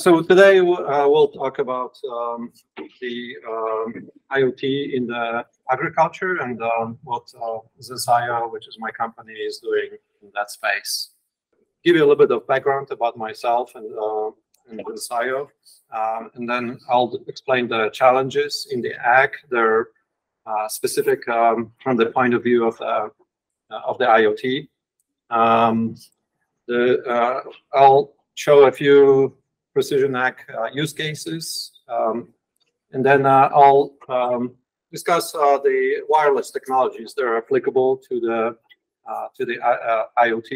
So today uh, we'll talk about um, the um, IoT in the agriculture and um, what uh, which is my company, is doing in that space. Give you a little bit of background about myself and, uh, and Zenseio, um, and then I'll explain the challenges in the ag. They're uh, specific um, from the point of view of the, uh, of the IoT. Um, the, uh, I'll show a few precision ag uh, use cases. Um, and then uh, I'll um, discuss uh, the wireless technologies that are applicable to the to the IoT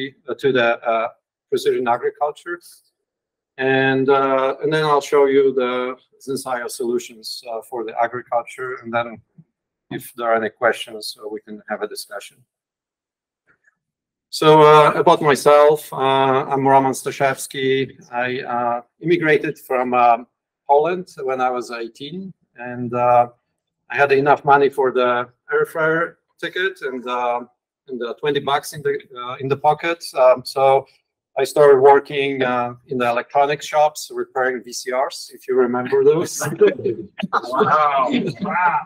to the precision agriculture. And and then I'll show you the Zenseio solutions for the agriculture. And then if there are any questions, we can have a discussion. So uh, about myself, uh, I'm Roman Staszewski. I uh, immigrated from um, Poland when I was 18, and uh, I had enough money for the airfare ticket and, uh, and the 20 bucks in the uh, in the pocket. Um, so I started working in the electronics shops, repairing VCRs, if you remember those. wow! wow.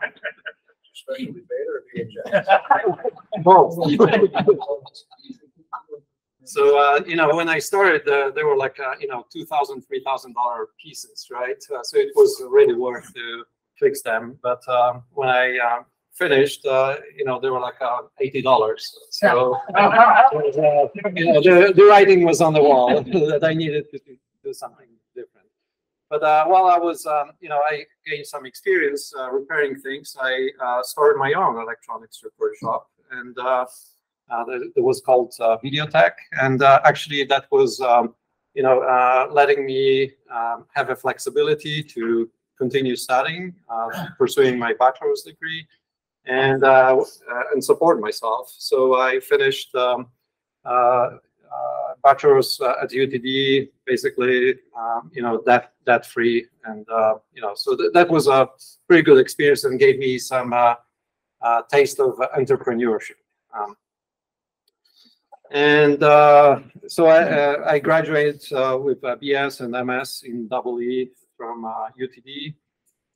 So uh, you know, when I started, uh, they were like uh, you know two thousand, three thousand dollar pieces, right? Uh, so it was really worth to fix them. But um, when I um, finished, uh, you know, they were like uh, eighty dollars. So you know, the, the writing was on the wall that I needed to do something. But while I was, um, you know, I gained some experience repairing things. I started my own electronics repair shop and uh, that, was called uh, Videotech, and uh, actually that was um, you know letting me um, have a flexibility to continue studying, pursuing my bachelor's degree, and and support myself. So I finished. Um, uh, uh, at UTD, basically, um, you know, debt debt free, and uh, you know, so th that was a pretty good experience and gave me some taste of entrepreneurship. Um, and uh, so I, uh, I graduated uh, with a BS and MS in EE from UTD. Uh,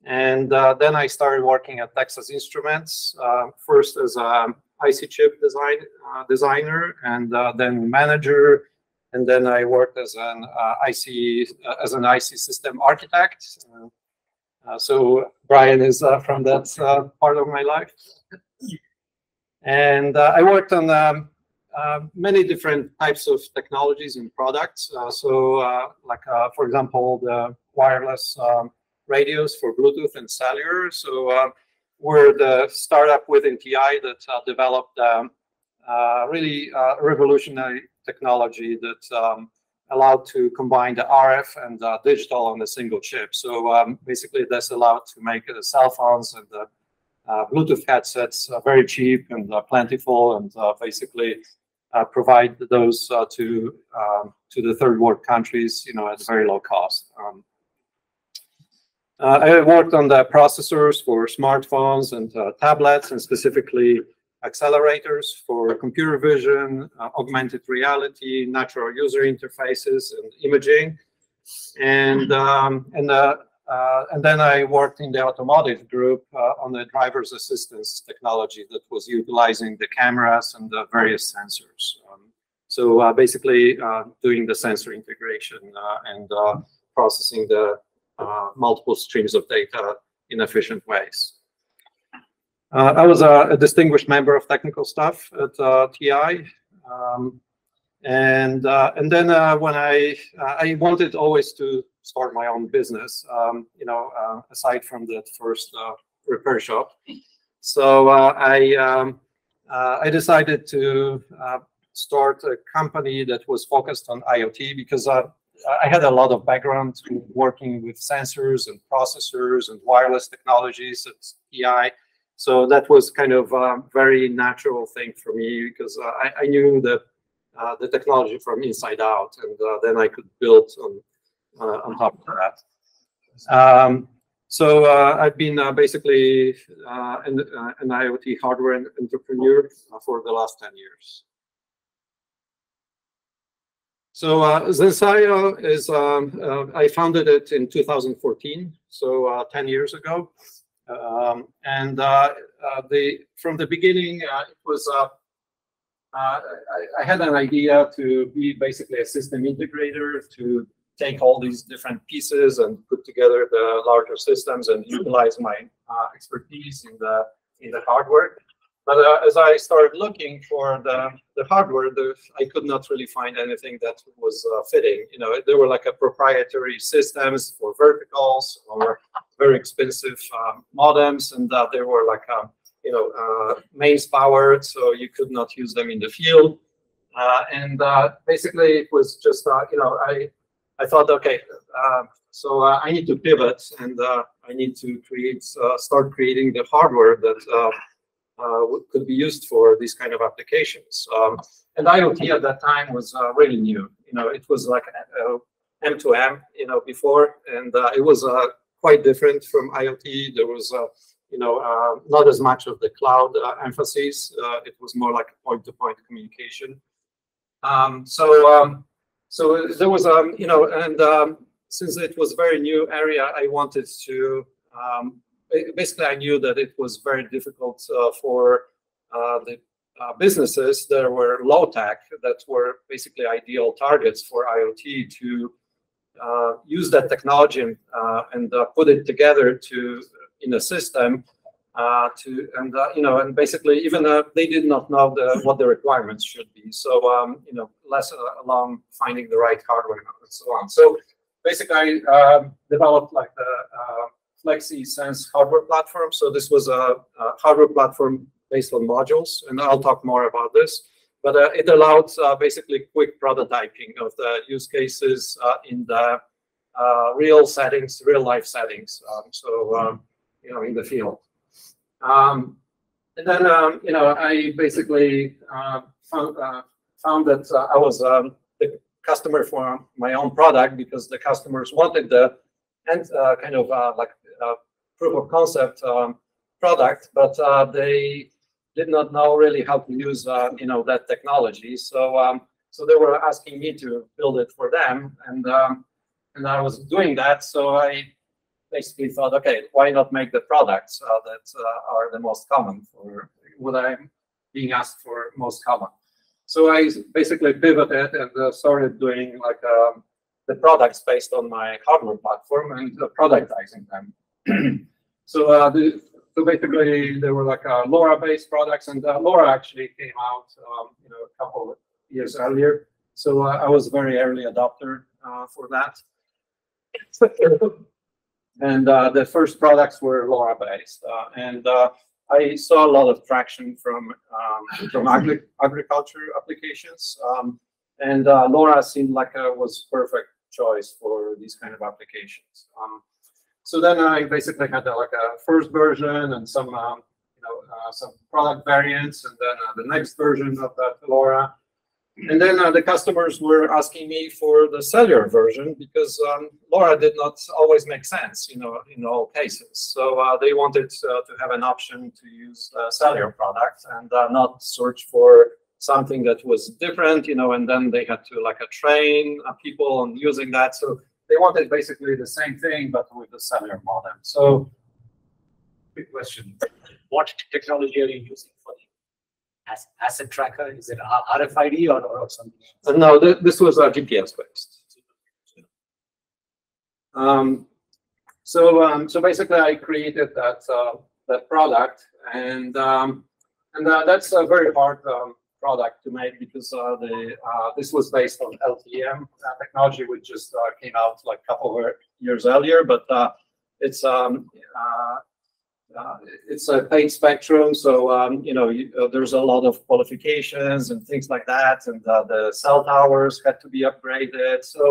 and uh, then I started working at Texas Instruments, uh, first as an IC chip design designer and then manager. And then I worked as an IC as an IC system architect. so Brian is from that part of my life. And I worked on um, uh, many different types of technologies and products. Uh, so, uh, like uh, for example, the wireless um, radios for Bluetooth and cellular. So, uh, we're the startup within TI that developed um, really revolutionary technology that um, allowed to combine the RF and digital on a single chip. So, um, basically, this allowed to make cell phones and uh, Bluetooth headsets uh, very cheap and uh, plentiful, and basically uh, provide those uh, to um, to the third world countries, you know, at very low cost. Um, uh, I worked on the processors for smartphones and tablets, and specifically accelerators for computer vision, augmented reality, natural user interfaces, and imaging. And um, and the uh, and then I worked in the automotive group uh, on the driver's assistance technology that was utilizing the cameras and the various sensors. Um, so uh, basically uh, doing the sensor integration uh, and uh, processing the multiple streams of data in efficient ways. I was a, a, distinguished member of technical staff at TI. Um, and and then when I I wanted always to start my own business, um, you know, uh, aside from that first uh, repair shop. So uh, I, um, uh, I decided to uh, start a company that was focused on IoT because I had a lot of background working with sensors and processors and wireless technologies at TI. So that was kind of a very natural thing for me because I, I, knew the, the technology from inside out, and then I could build on uh, on top of that. Um, so uh, I've been uh, basically an, an, IoT hardware entrepreneur for the last 10 years. So uh, Zenseio is, um, uh, I founded it in 2014, so uh, 10 years ago. Um, and uh, uh, the from the beginning, uh, it was, I, I, had an idea to be basically a system integrator to take all these different pieces and put together the larger systems and utilize my expertise in the in the hardware. But uh, as I started looking for the, the hardware, the, I could not really find anything that was uh, fitting. You know, there were like a proprietary systems for verticals or very expensive um, modems, and uh, they were like, um, you know, uh, mains powered, so you could not use them in the field. Uh, and uh, basically, it was just, you know, I I thought, okay, so I need to pivot, and I need to create, start creating the hardware that could be used for these kind of applications. Um, and IoT at that time was uh, really new. You know, it was like M2M, you know, before, and uh, it was quite different from IoT. There was you know, uh, not as much of the cloud uh, emphasis. Uh, it was more like point-to-point -point communication. Um, so, um, so there was, um, you know, and um, since it was a very new area, I wanted to um, basically I knew that it was very difficult uh, for uh, the uh, businesses that were low tech that were basically ideal targets for IoT to uh, use that technology and, uh, uh, put it together to in a system to and you know and basically even they did not know the, what the requirements should be. So um, you know less along finding the right hardware and so on. So basically I um, developed like the FlexiSense hardware platform. So this was a, a, hardware platform based on modules, and I'll talk more about this. But uh, it allowed uh, basically quick prototyping of the use cases uh, in the uh, real settings, real life settings. Um, so um, you know, in the field. Um, and then um, you know, I basically uh, found uh, found that I was um, the customer for my own product because the customers wanted the and kind of like uh, proof of concept um, product, but uh, they did not know really how to use uh, you know that technology. So um, so they were asking me to build it for them, and um, and I was doing that. So I basically thought, okay, why not make the products uh, that uh, are the most common for what I'm being asked for most common. So I basically pivoted and uh, started doing like um, the products based on my hardware platform and productizing them. so uh, the, so basically they were like uh, LoRa-based products, and uh, LoRa actually came out um, you know a couple of years earlier. So uh, I was a very early adopter uh, for that. and uh, the first products were LoRa-based, and I saw a lot of traction from um, from agri agriculture applications, um, and LoRa seemed like a was perfect choice for these kind of applications. Um, so then I basically had uh, like a first version and some um, you know uh, some product variants, and then uh, the next version of that LoRa. And then uh, the customers were asking me for the cellular version because um, LoRa did not always make sense, you know, in all cases. So uh, they wanted uh, to have an option to use a cellular product and not search for something that was different, you know, and then they had to like train people on using that. So they wanted basically the same thing, but with the cellular modem. So, quick question: What technology are you using for the asset tracker? Is it RFID or, or something? Uh, no, th this was uh, GPS based. Um, so, um, so basically, I created that uh, that product, and um, and uh, that's a very hard um, product to make because uh, the uh, this was based on LTE-M uh, technology, which just uh, came out like a couple of years earlier. But uh, it's um, uh, it's a paid spectrum, so um, you know you, there's a lot of qualifications and things like that, and the cell towers had to be upgraded. So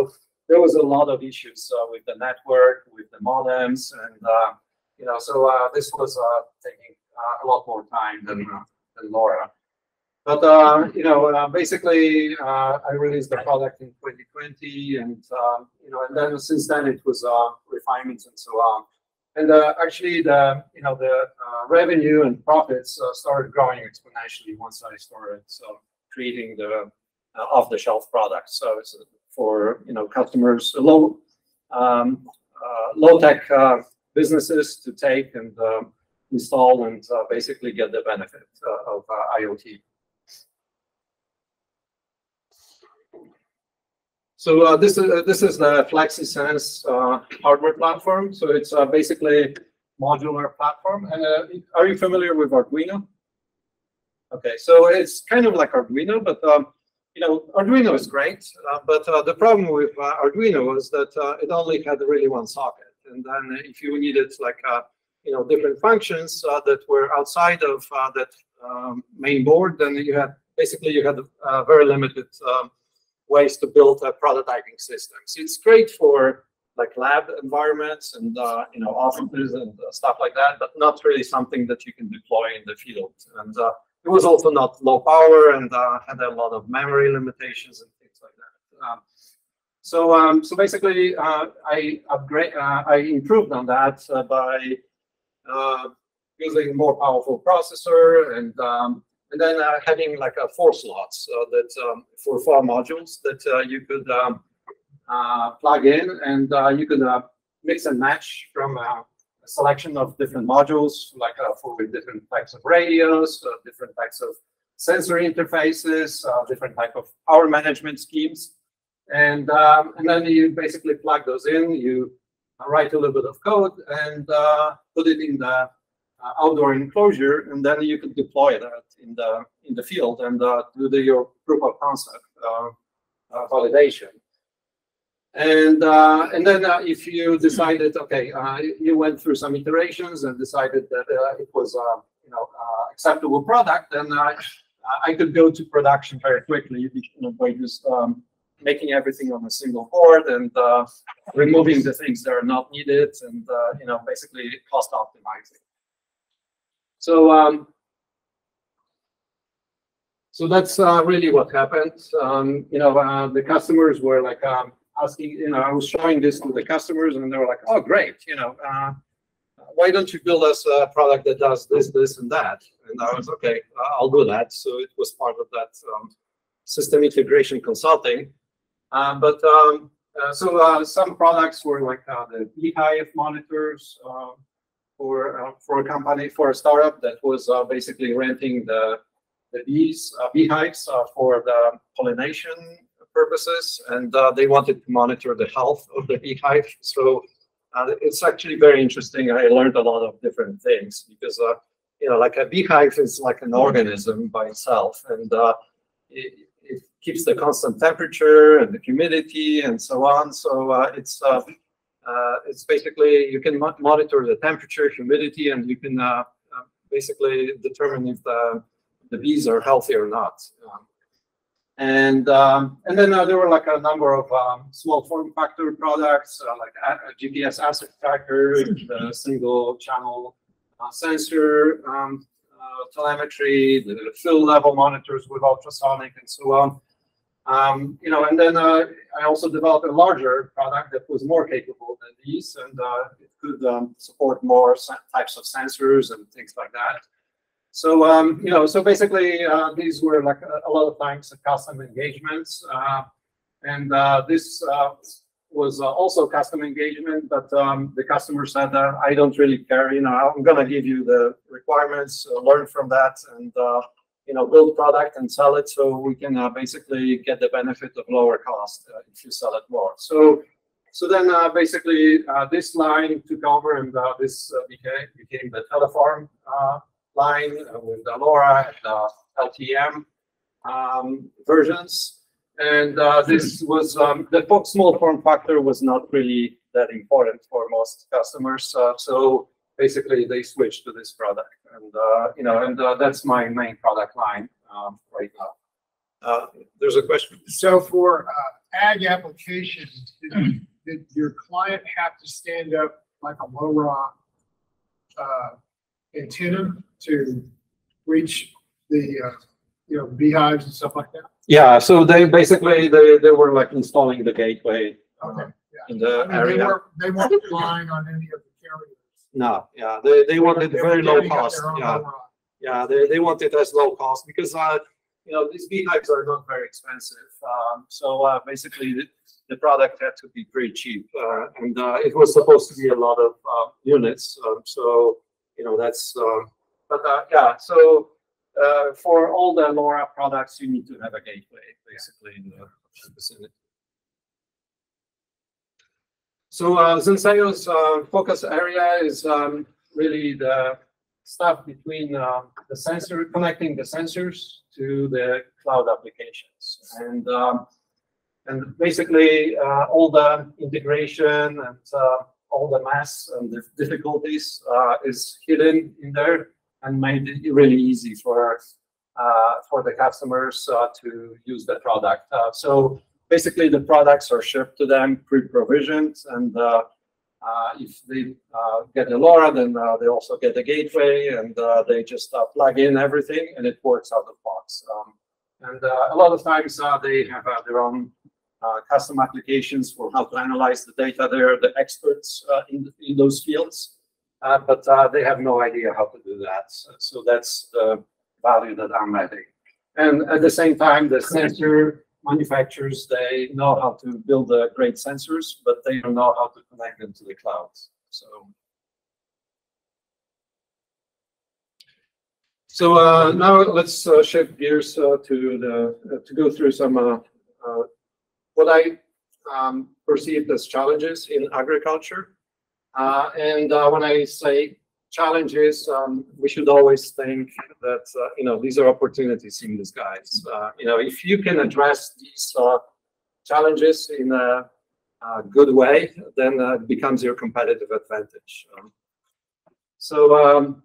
there was a lot of issues with the network, with the modems, and you know, so this was taking a lot more time than than LoRa. But uh, you know, uh, basically, uh, I released the product in 2020, and um, you know, and then since then it was uh, refinements and so on. And uh, actually, the you know the uh, revenue and profits started growing exponentially once I started so creating the off-the-shelf products. So for you know customers, low um, uh, low tech uh, businesses to take and um, install and uh, basically get the benefit uh, of uh, IoT. So uh, this is this is the FlexiSense hardware platform. So it's basically modular platform. Are you familiar with Arduino? Okay, so it's kind of like Arduino, but um, you know, Arduino is great, uh, but uh, the problem with uh, Arduino was that uh, it only had really one socket. And then if you needed like, uh, you know, different functions uh, that were outside of that um, main board, then you had, basically you had a very limited um, ways to build a prototyping system. So it's great for like lab environments and, you know, offices and stuff like that, but not really something that you can deploy in the field. And it was also not low power and uh, had a lot of memory limitations and things like that. Um, so, um, so basically, uh, I upgrade, uh, I improved on that uh, by uh, using more powerful processor and um, and then uh, having like a four slots that um, for four modules that you could um, plug in and you could mix and match from a selection of different modules, like uh, for different types of radios, uh, different types of sensor interfaces, uh, different type of power management schemes. And, um, and then you basically plug those in, you write a little bit of code and uh, put it in the uh, outdoor enclosure, and then you can deploy that in the in the field and uh, do the, your proof of concept validation. And uh, and then uh, if you decided, okay, uh, you went through some iterations and decided that uh, it was uh, you know uh, acceptable product, then I could go to production very quickly by just um, making everything on a single board and removing the things that are not needed and you know basically cost optimizing. So um, so that's really what happened. Um, you know the customers were like. Um, asking, you know, I was showing this to the customers and they were like, oh, great, you know, uh, why don't you build us a product that does this, this, and that? And I was, okay, I'll do that. So it was part of that um, system integration consulting. Uh, but um, uh, so uh, some products were like uh, the Beehive monitors uh, for for a company for a startup that was basically renting the the bees beehives for the pollination purposes, and uh, they wanted to monitor the health of the beehive. So uh, it's actually very interesting. I learned a lot of different things because, uh, you know, like a beehive is like an organism by itself, and uh, it, it, keeps the constant temperature and the humidity and so on. So uh, it's uh, it's basically you can mo monitor the temperature, humidity, and you can basically determine if the the bees are healthy or not. Um, and um, and then uh, there were like a number of um, small form factor products uh, like a, GPS asset tracker, the single channel uh, sensor, um, uh, telemetry, the fill level monitors with ultrasonic, and so on. Um, you know, and then uh, I also developed a larger product that was more capable than these, and uh, it could um, support more types of sensors and things like that. So, um, you know, so basically uh, these were like a, a, lot of times custom engagements. Uh, and uh, this uh, was also custom engagement, but um, the customer said, I don't really care, you know, I'm going to give you the requirements, learn from that and, you know, build product and sell it so we can basically get the benefit of lower cost if you sell it more. So, so then basically this line took over and this became, became the Telefarm line with the LoRa and the LTM um, versions. And uh, this was um, the small form factor was not really that important for most customers. Uh, so basically, they switched to this product, and uh, you know, and uh, that's my main product line um, right now. Uh, there's a question. So for uh, ag applications, did, did, your client have to stand up like a LoRa antenna to reach the, uh, you know, beehives and stuff like that? Yeah, so they basically, they, they were like installing the gateway uh, Okay, in the I mean, they weren't, they weren't relying on any of the carriers. No, yeah, they, they wanted very low cost, yeah. Yeah, they, they wanted as low cost because, uh, you know, these beehives are not very expensive. Um, so uh, basically, the, the, product had to be pretty cheap, uh, and uh, it was supposed to be a lot of uh, units. Um, so you know, that's. Uh, but uh, yeah, so for all the LoRa products, you need to have a gateway basically in the vicinity. So uh, Zenseio's focus area is um, really the stuff between uh, the sensor, connecting the sensors to the cloud applications. And, um, and basically uh, all the integration and uh, all the mass and the difficulties uh, is hidden in there and made it really easy for uh, for the customers uh, to use the product. so basically the products are shipped to them pre-provisioned and uh, uh if they uh, get a LoRa, then uh, they also get a gateway, and uh, they just uh, plug in everything, and it works out of the box. Um, and a lot of times they have their own custom applications for how to analyze the data. They're the experts in, in those fields, but they have no idea how to do that. So, so that's the value that I'm adding. And at the same time, the sensor manufacturers, they know how to build uh, great sensors, but they don't know how to connect them to the clouds. So, so uh, now let's uh, shift gears uh, to the uh, to go through some uh, what I um, perceived as challenges in agriculture. and when I say challenges, um, we should always think that uh, you know these are opportunities in disguise. Uh, you know, if you can address these uh, challenges in a, a, good way, then uh, it becomes your competitive advantage. Um, so, um,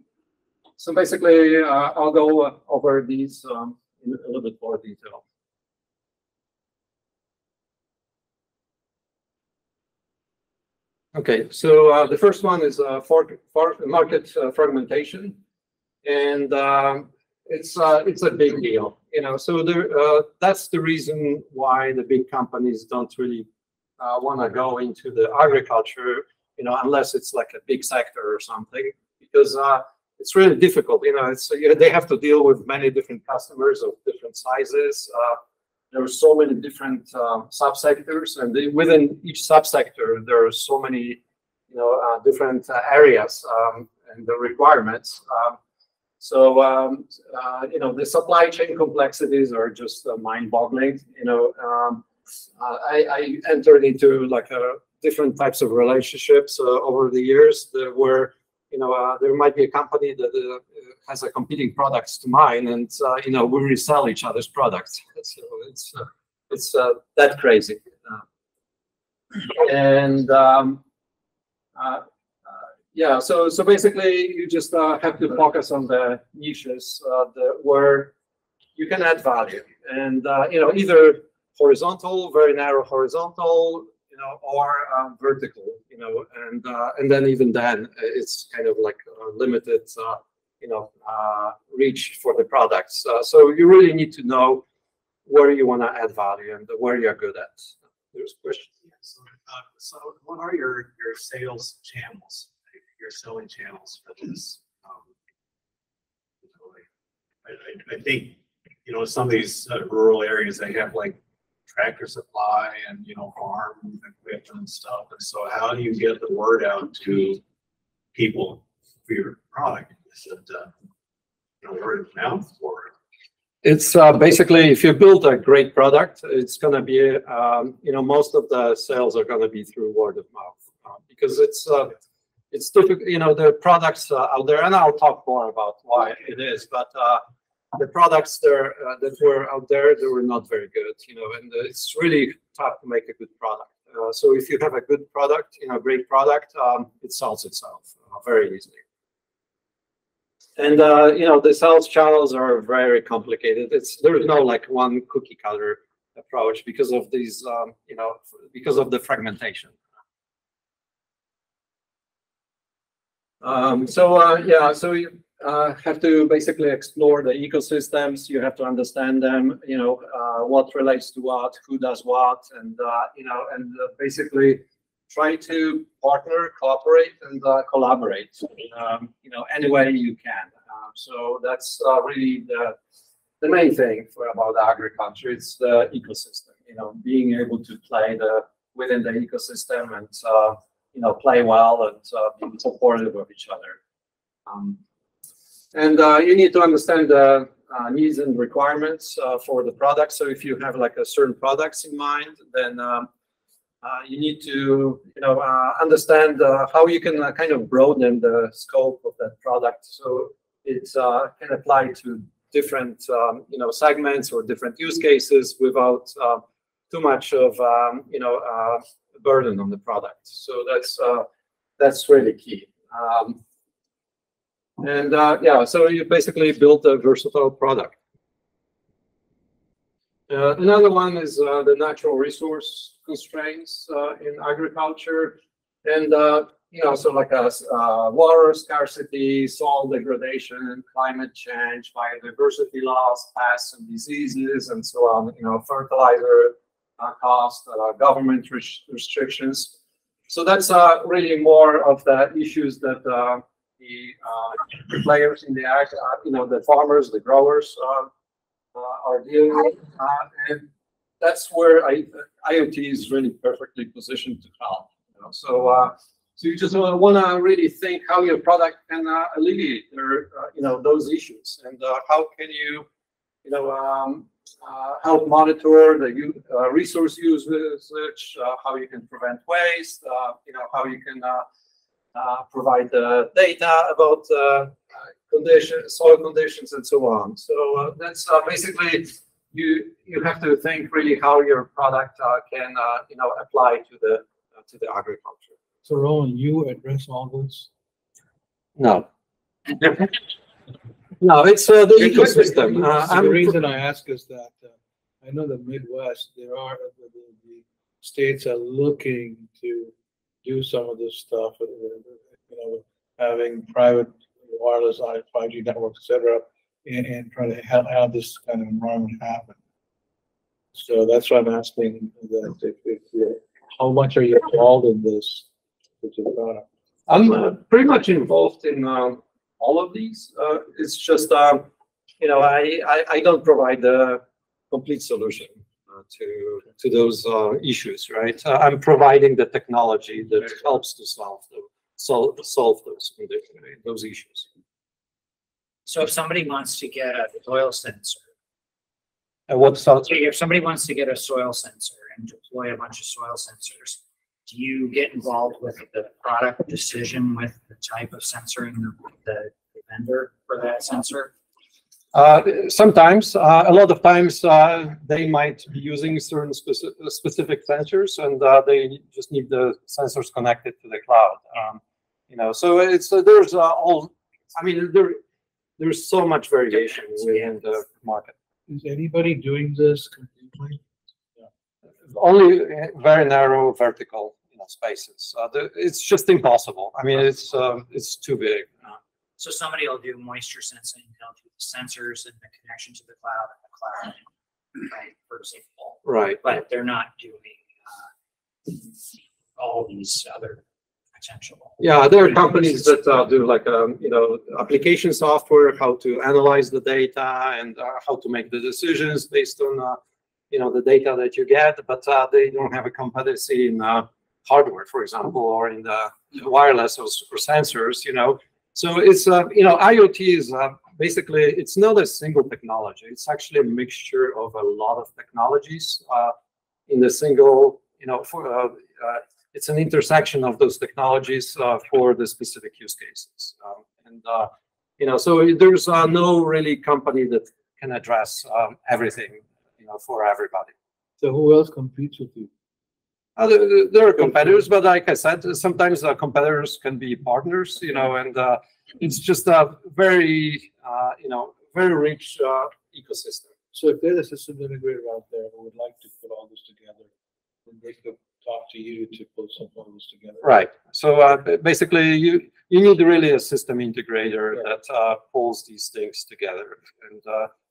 so basically, uh, I'll go over these um, in a little bit more detail. Okay, so uh, the first one is uh, for, for market uh, fragmentation, and um, it's uh, it's a big deal, you know. So there, uh, that's the reason why the big companies don't really uh, want to go into the agriculture, you know, unless it's like a big sector or something, because it's really difficult, you know. It's you know, they have to deal with many different customers of different sizes there are so many different um, subsectors, and they, within each subsector, there are so many, you know, uh, different uh, areas um, and the requirements. Um, so, um, uh, you know, the supply chain complexities are just uh, mind-boggling. You know, um, uh, I, I, entered into like different types of relationships over the years There were you know, uh, there might be a company that uh, has a competing products to mine, and uh, you know, we resell each other's products. So it's uh, it's uh, that crazy. And um, yeah, so so basically, you just have to focus on the niches the, where you can add value, and you know, either horizontal, very narrow horizontal, you know, or um, vertical, you know, and uh, and then even then it's kind of like limited, uh, you know, uh, reach for the products. Uh, so you really need to know where you want to add value and where you're good at. There's questions. Yeah, so, uh, so what are your your sales channels, your selling channels for this? Um, I, I, think you know some of these uh, rural areas they have like tractor supply and, you know, farm equipment and stuff. And so how do you get the word out to people for your product? Is it, uh, you know, word of mouth or? It's uh, basically if you build a great product, it's going to be, um, you know, most of the sales are going to be through word of mouth uh, because it's uh, it's difficult. You know, the products uh, out there, and I'll talk more about why it is, but uh, the products there uh, that were out there they were not very good you know and it's really tough to make a good product uh, so if you have a good product you know great product um, it sells itself uh, very easily and uh, you know the sales channels are very complicated it's there's no like one cookie cutter approach because of these um, you know because of the fragmentation um, so uh, yeah so you, uh, have to basically explore the ecosystems. You have to understand them. You know uh, what relates to what, who does what, and uh, you know, and uh, basically try to partner, cooperate, and uh, collaborate. Um, you know, any way you can. Uh, so that's really the the main thing for about agriculture It's the ecosystem. You know, being able to play the within the ecosystem and uh, you know play well and uh, be supportive of each other. Um, and uh, you need to understand the uh, needs and requirements uh, for the product. So if you have like a certain products in mind, then um, uh, you need to you know uh, understand uh, how you can uh, kind of broaden the scope of that product so it can apply to different um, you know segments or different use cases without too much of um, you know burden on the product. So that's that's really key. Um, and uh, yeah, so you basically build a versatile product. Uh, another one is uh, the natural resource constraints uh, in agriculture. And, uh, you know, so like a, uh, water scarcity, soil degradation, climate change, biodiversity loss, pests and diseases, and so on, you know, fertilizer cost, government res restrictions. So that's really more of the issues that the uh, players in the act, uh, you know, the farmers, the growers uh, are dealing with. and that's where I, IoT is really perfectly positioned to help. You know? So, uh, so you just want to really think how your product can alleviate their, you know, those issues, and how can you, you know, um, uh, help monitor the uh, resource usage, uh, how you can prevent waste, you know, how you can uh, provide the data about uh, conditions, soil conditions, and so on. So uh, that's basically you you have to think really how your product can you know apply to the to the agriculture. So Roman, you address all those? No. no, it's uh, the ecosystem. Uh, the reason I ask is that uh, I know the Midwest, there are the, the, states are looking to do some of this stuff, uh, you know, having private wireless 5G networks, et cetera, and, and try to have, have this kind of environment happen. So that's why I'm asking that if, if how much are you involved in this particular product? I'm uh, pretty much involved in uh, all of these. Uh, it's just, um, you know, I, I, I, don't provide the complete solution to to those uh, issues, right? Uh, I'm providing the technology that helps to solve the, solve solve those those issues. So if somebody wants to get a soil sensor, what if somebody wants to get a soil sensor and deploy a bunch of soil sensors, do you get involved with the product decision with the type of sensor and the, the vendor for that sensor? Uh, sometimes, uh, a lot of times, uh, they might be using certain speci specific sensors, and uh, they just need the sensors connected to the cloud. Um, you know, so it's uh, there's uh, all. I mean, there there's so much variation in the market. Is anybody doing this completely? Yeah. Only very narrow vertical you know, spaces. The, it's just impossible. I mean, it's um, it's too big. So somebody will do moisture sensing, they'll do the sensors and the connection to the cloud and the cloud, right, for example. Right. But they're not doing uh, all these other potential. Yeah, there are companies that uh, do like um, you know application software, how to analyze the data and uh, how to make the decisions based on uh, you know the data that you get, but uh, they don't have a competency in uh, hardware, for example, or in the wireless or, or sensors. You know, so it's, uh, you know, IoT is uh, basically, it's not a single technology. It's actually a mixture of a lot of technologies uh, in the single, you know, for, uh, uh, it's an intersection of those technologies uh, for the specific use cases. Um, and, you know, so there's no really company that can address um, everything, you know, for everybody. So who else competes with you? Uh, there, there, are competitors, but like I said, sometimes uh, competitors can be partners, you know, and uh, it's just a very, uh, you know, very rich uh, ecosystem. So if there's a system integrator out there who would like to put all this together, then they could talk to you to put some this together. Right. So uh, basically, you you need really a system integrator yeah. that pulls these things together, and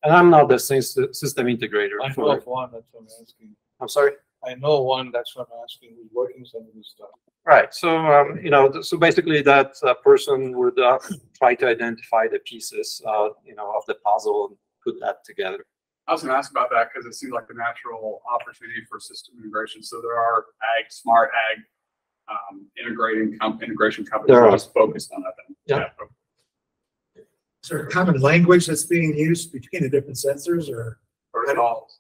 and I'm not the system integrator. I know one. That's what I'm asking. I'm sorry. I know one, that's what I'm asking, who's working some of this stuff. Right. So, um, you know, so basically that uh, person would uh, try to identify the pieces, uh, you know, of the puzzle and put that together. I was gonna ask about that because it seems like a natural opportunity for system integration. So there are ag, smart ag, um, integrating, com- integration companies There are. just focused on that then. Yeah. Is there a common language that's being used between the different sensors or? Protocols.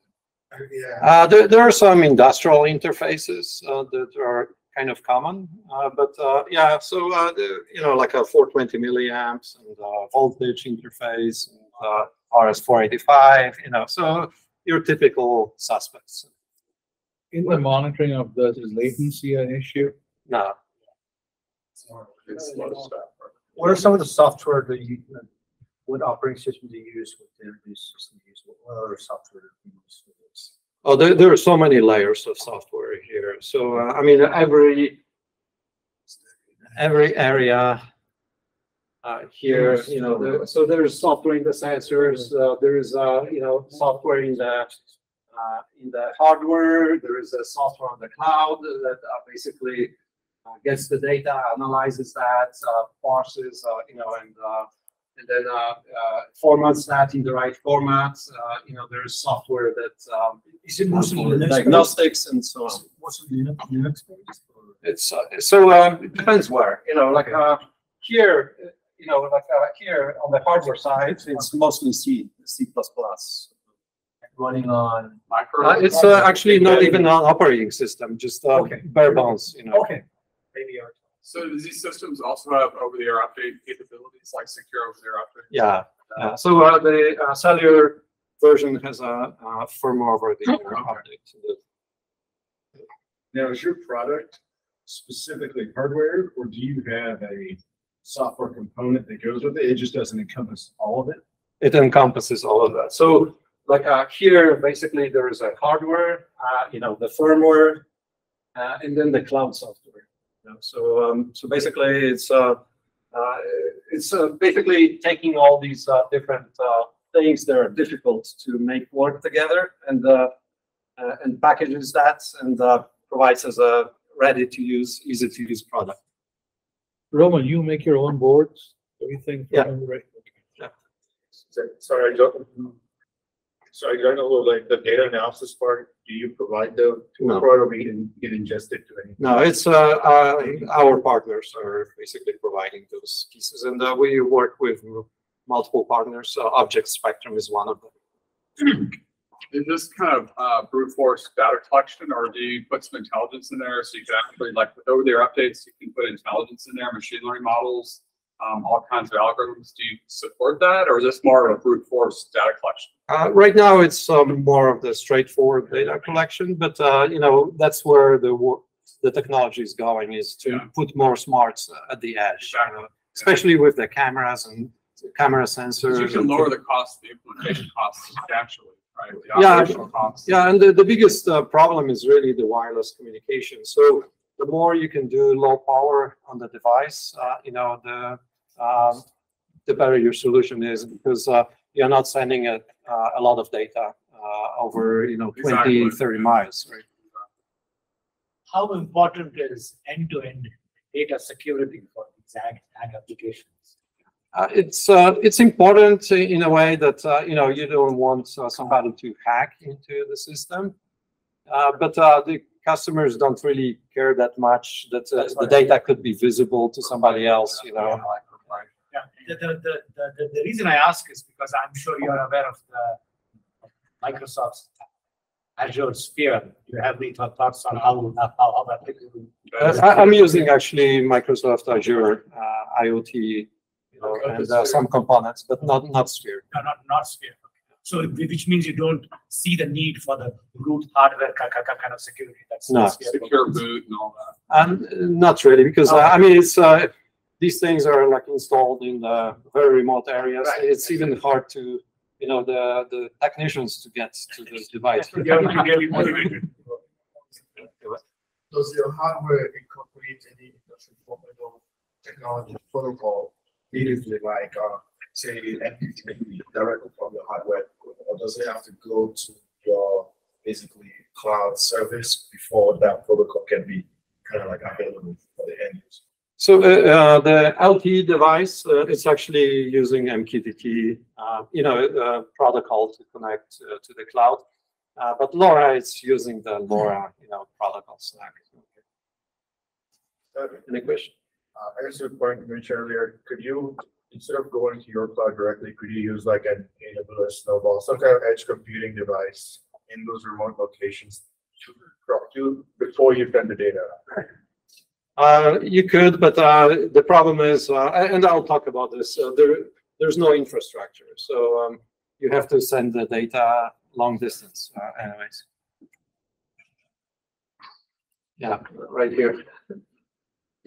Yeah. Uh, there, there are some industrial interfaces uh, that are kind of common, uh, but uh, yeah, so uh, the, you know, like a 420 milliamps and uh, voltage interface, and, uh, RS485, you know, so your typical suspects. In the monitoring of this, is latency an issue? No, It's a lot of. What are some of the software that you, what operating system do you use within these systems? What other software do you use for this? oh, there, there are so many layers of software here. So uh, I mean, every every area uh, here, you know, there, so there's software in the sensors. Uh, there is uh, you know software in the uh, in the hardware. There is a software on the cloud that uh, basically uh, gets the data, analyzes that, uh, parses, uh, you know, and uh, and then uh, uh, formats that in the right format. Uh, you know, there's software that um, Is it mostly for Linux? diagnostics and so on. Mostly Linux, Linux based? It's, uh, so, um, it depends where, you know, like, uh, here, uh, you know, like, uh, here on the hardware side, it's mostly C, C plus plus. Running on, Micro. Uh, it's, uh, actually not even an operating system, just, uh, Okay. bare bones, you know. okay. Maybe our. So does these systems also have over-the-air update capabilities, like secure over-the-air update? Yeah, uh, so, uh, the, uh, cellular version has a, uh, firmware over the air update. to the- Now, is your product specifically hardware, or do you have a software component that goes with it? It just doesn't encompass all of it? it encompasses all of that. So like uh, here, basically there is a hardware, uh, you know, the firmware, uh, and then the cloud software. You know, so um, so basically it's uh, uh, it's uh, basically taking all these different things that are difficult to make work together and and packages that and provides us a ready to use, easy to use product. Roman, you make your own boards, everything? Yeah. right, Sorry, I don't, sorry, I don't know, like, the data analysis part, do you provide the No. tool for it, or we can get ingested to any? No, it's, uh, uh, our partners are basically providing those pieces and, uh, we work with multiple partners. Uh, Object Spectrum is one of them. Is this kind of, uh, brute force data collection, or do you put some intelligence in there so you can actually, like, with over-the-air updates, you can put intelligence in there, machine learning models, um, all kinds of algorithms? Do you support that, or is this more of a brute force data collection? Uh, right now, it's, um, more of the straightforward data collection, but, uh, you know, that's where the, the technology is going is to Yeah. put more smarts at the edge. you know, Especially with the cameras and camera sensors. So you can lower the cost, the implementation costs substantially, right? The Yeah. costs. Yeah, and the, the biggest uh, problem is really the wireless communication. So the more you can do low power on the device, uh, you know, the um, the better your solution is because uh, you're not sending a, uh, a lot of data uh, over, you know, 20, Exactly. 30 miles, right? How important is end-to-end data security for these ag, ag applications? Uh, it's uh, it's important in a way that uh, you know you don't want uh, somebody to hack into the system, uh, but uh, the customers don't really care that much that uh, the data could be visible to somebody else. You know, Yeah, the, the, the, the- reason I ask is because I'm sure you're aware of the Microsoft's Azure Sphere. Do You have any thoughts on how, how, how applicable? Uh, I'm using actually Microsoft Azure uh, IoT, you know, Okay. and uh, some components, but not not Sphere. No, not, not Sphere. So which means you don't see the need for the root hardware ki- ki- ki- kind of security. That's No. Sphere. Secure boot and all that. Um, not really, because uh, I mean, it's uh, these things are like installed in the very remote areas. Right. It's even hard to, you know, the the technicians to get to the device. You have to motivated. Does your hardware incorporate any industry four point oh technology protocol natively, like, uh, say, directly from your hardware? Or does it have to go to your basically cloud service before that protocol can be kind of like available for the end user? So uh, uh, the LTE device, uh, it's actually using MQTT, uh, you know, uh, protocol to connect uh, to the cloud. Uh, but LoRa is using the LoRa, you know, protocol stack. Any question? Uh, as your point you mentioned earlier, could you, instead of going to your cloud directly, could you use like an AWS Snowball, some kind of edge computing device in those remote locations to, to, before you send the data? Uh, you could, but uh, the problem is, uh, and I'll talk about this. Uh, there, there's no infrastructure, so um, you have to send the data long distance, uh, anyways. Yeah, right here.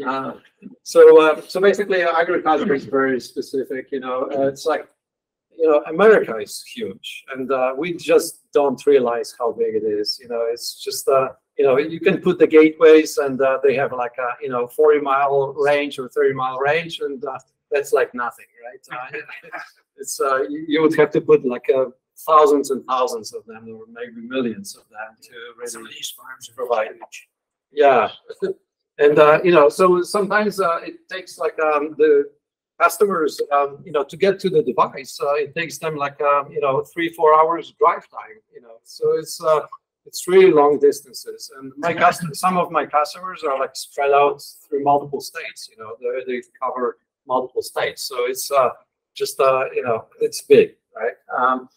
Uh, so, uh, so basically, agriculture is very specific. You know, uh, it's like, you know, America is huge, and uh, we just don't realize how big it is. You know, it's just, uh, you know, you can put the gateways, and uh, they have like a, you know, 40 mile range or 30 mile range, and uh, that's like nothing, right? Uh, it's uh, you, would have to put like uh, thousands and thousands of them, or maybe millions of them, to really farms provide. Yeah, and uh, you know, so sometimes uh, it takes like um, the customers, um, you know, to get to the device. Uh, it takes them like um, you know three four hours drive time. You know, so it's uh, it's really long distances. And my customers, some of my customers are like spread out through multiple states. You know, they they cover multiple states. So it's uh, just uh, you know, it's big, right? Um,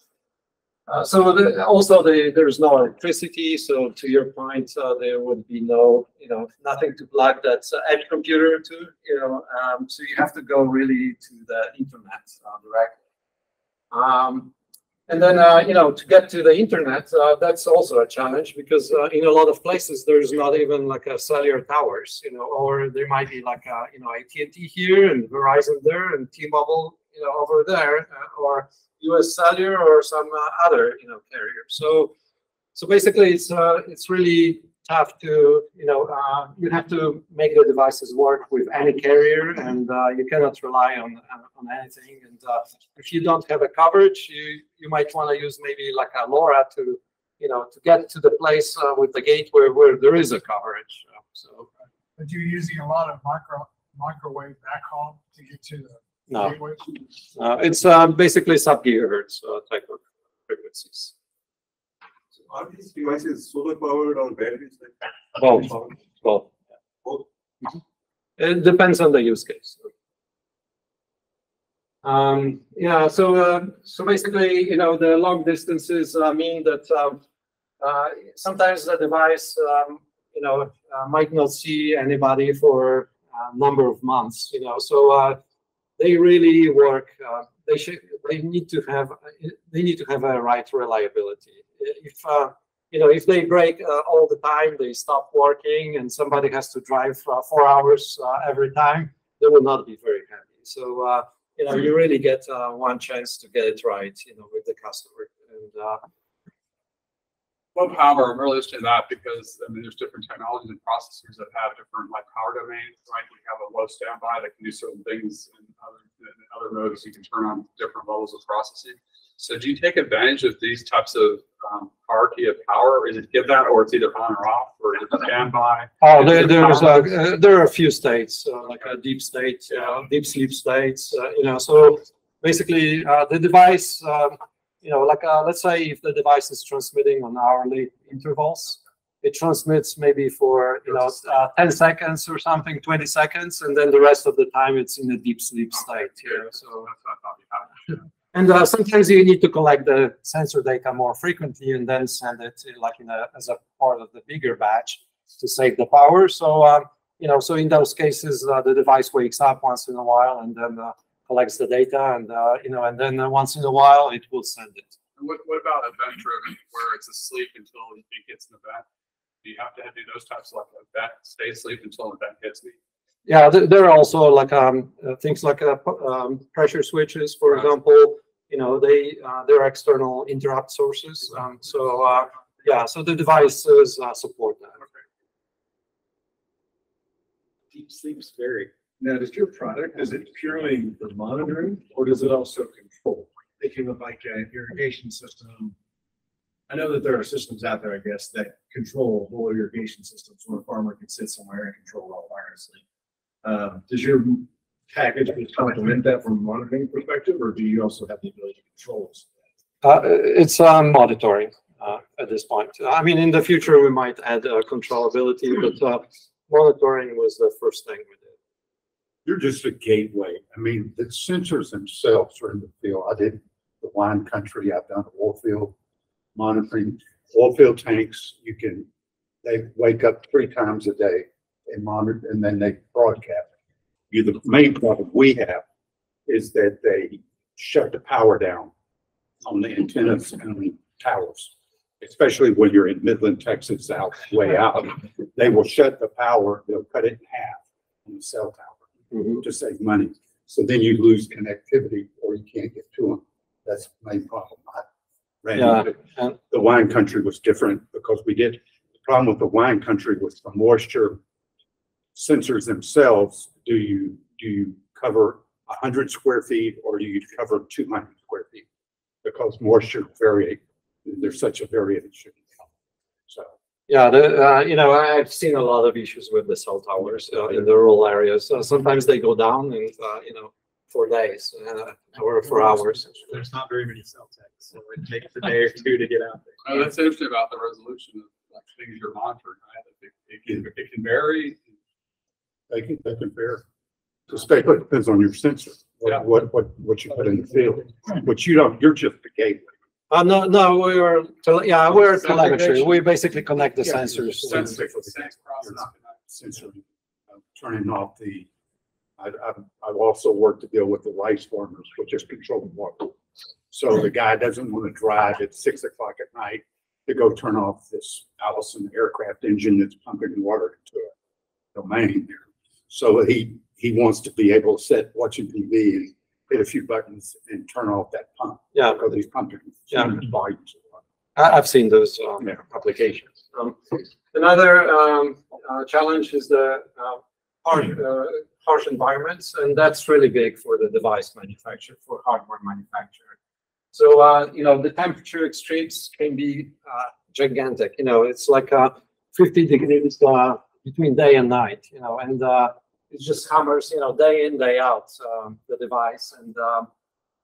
uh, so the, also the, there's no electricity. So to your point, uh, there would be no, you know, nothing to plug that uh, edge computer to, you know, um, so you have to go really to the internet uh, directly. Um, and then, uh, you know, to get to the internet, that's also a challenge because in a lot of places there's not even like a cellular towers, you know, or there might be like a, you know, AT&T here and Verizon there and T-Mobile, you know, over there, or US Cellular or some uh, other, you know, carrier. So, so basically, it's uh, it's really tough to, you know, uh, you have to make the devices work with any carrier, and you cannot rely on on anything. And if you don't have a coverage, you you might want to use maybe like a LoRa to, you know, to get to the place with the gate where where there is a coverage. So But you're using a lot of micro, microwave backhaul to get to the no, gateway? uh, it's uh, basically sub gigahertz uh, type of frequencies. So Are these devices solar powered or batteries? Both, both. Both. It depends on the use case. Um, yeah, so uh, so basically, you know, the long distances uh, mean that um, uh, sometimes the device, um, you know, uh, might not see anybody for a number of months. You know, so uh, they really work. Uh, they should. They need to have. They need to have a right reliability. If uh, you know, if they break uh, all the time, they stop working, and somebody has to drive uh, four hours uh, every time, they will not be very happy. So, uh, you know, you really get one chance to get it right, you know, with the customer. And Low power, I'm really interested in that because, I mean, there's different technologies and processors that have different like power domains, right? We have a low standby that can do certain things in other, in other modes. You can turn on different levels of processing. So do you take advantage of these types of um, hierarchy of power? Is it give that or it's either on or off or is it standby? Oh, there, there's power? uh, uh, there are a few states, uh, like a deep state, uh, deep sleep states, uh, you know, so basically, uh, the device, um, you know, like, uh, let's say if the device is transmitting on hourly intervals, it transmits maybe for, you know, uh, ten seconds or something, twenty seconds, and then the rest of the time it's in a deep sleep state, know, so. And uh, sometimes you need to collect the sensor data more frequently and then send it to, like in a, as a part of the bigger batch to save the power. So, um, you know, so in those cases, uh, the device wakes up once in a while and then uh, collects the data and, uh, you know, and then uh, once in a while it will send it. And What, what about event driven where it's asleep until it gets an event? Do you have to do those types of like event, stay asleep until an event hits me? Yeah, th- there are also like um, uh, things like uh, pu- um, pressure switches, for Right. example. You know, they uh, they're external interrupt sources. Um, so uh, yeah, so the devices uh, support that. Deep sleep's very. Now, does your product, is it purely for monitoring or does it also control? Thinking of like an irrigation system. I know that there are systems out there, I guess, that control whole irrigation systems where a farmer can sit somewhere and control it all wirelessly. Uh, does your package complement that from a monitoring perspective, or do you also have the ability to control this? Uh, it's um, monitoring uh, at this point. I mean, in the future, we might add uh, controllability, but uh, monitoring was the first thing we. You're just a gateway. I mean, the sensors themselves are in the field. I did the wine country. I've done the oil field monitoring. Oil field tanks, you can, they wake up three times a day and monitor, and then they broadcast. You, the main problem we have is that they shut the power down on the antennas and towers. Especially when you're in Midland, Texas, out, way out, they will shut the power, they'll cut it in half on the cell tower Mm-hmm. to save money. So then you lose connectivity or you can't get to them. That's my problem. I ran Yeah, into it. and- The wine country was different because we did, the problem with the wine country was the moisture sensors themselves. Do you, do you cover a hundred square feet or do you cover two hundred square feet? Because moisture vary, there's such a variation. So. Yeah, the, uh, you know, I- I've seen a lot of issues with the cell towers uh, in the rural areas. Uh, Sometimes they go down and, uh, you know, for days uh, or for hours. There's not very many cell techs, so it takes a day or two to get out there. Uh, that's interesting about the resolution of like things you're monitoring, right? It, it can, it can vary. They can, they can vary. Just it depends on your sensor, Yeah. what, what, what, what you put in the field. But you don't, you're just the gateway. Uh, no, no, we were, tele- yeah, we're telemetry. connection. We basically connect the Yeah, sensors. sense- Sense process. You're not censoring, uh, turning off the, I, I've, I've also worked to deal with the rice farmers, which is controlling water. So the guy doesn't want to drive at six o'clock at night to go turn off this Allison aircraft engine that's pumping water into a domain there. So he, he wants to be able to sit watching TV and hit a few buttons and turn off that pump. Yeah. Because he's pumping Yeah. huge volumes. I, I've seen those um, Yeah. applications. Um, Another um, uh, challenge is the uh, harsh, uh, harsh environments, and that's really big for the device manufacturer, for hardware manufacturer. So, uh, you know, the temperature extremes can be uh, gigantic. You know, it's like uh, 50 degrees uh, between day and night, you know, and uh, it just hammers, you know, day in, day out, um, the device. And um,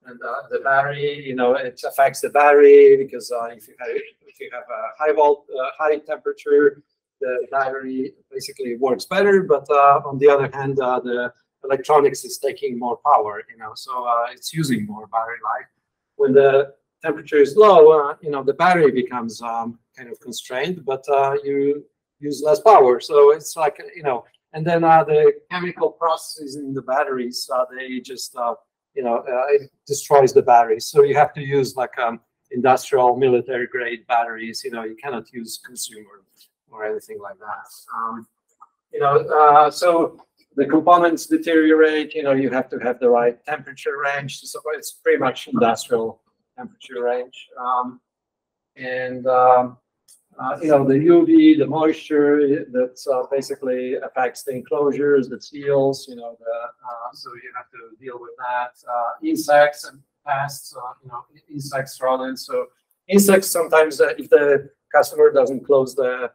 and uh, the battery, you know, it affects the battery because uh, if you have if you have a high volt, uh, high temperature, the battery basically works better. But uh, on the other hand, uh, the electronics is taking more power, you know, so uh, it's using more battery life. When the temperature is low, you know, the battery becomes um, kind of constrained, but you use less power. So it's like you know, and then uh, the chemical processes in the batteries, uh, they just uh, you know, uh, it destroys the batteries. So you have to use like um, industrial, military grade batteries. You know, you cannot use consumer or anything like that. Um, you know, so the components deteriorate. You know, you have to have the right temperature range. So it's pretty much industrial temperature range. Um, and um, uh, you know, the UV, the moisture that uh, basically affects the enclosures, the seals, you know, the, uh, so you have to deal with that. Uh, insects and pests, uh, you know, insects, rodents. So insects sometimes, uh, if the customer doesn't close the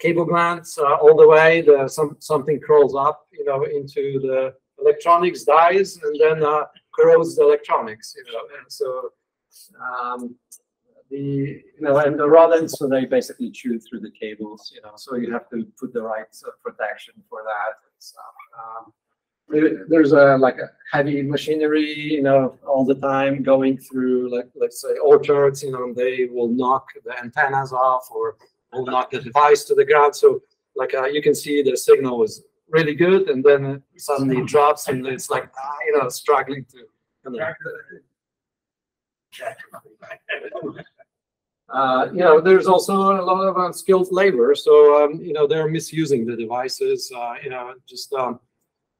cable glands all the way, the, some, something crawls up, you know, into the electronics, dies, and then corrodes the electronics, you know, and so um, the you know and the rodents so they basically chew through the cables you know so you have to put the right uh, protection for that and stuff. Um, there's a like a heavy machinery you know all the time going through like let's say orchards you know they will knock the antennas off or will knock the device to the ground. So like uh, you can see the signal is really good and then it suddenly drops and it's like ah, you know struggling to of uh, you know, there's also a lot of unskilled labor. So, um, you know, they're misusing the devices. Uh, you know, just um,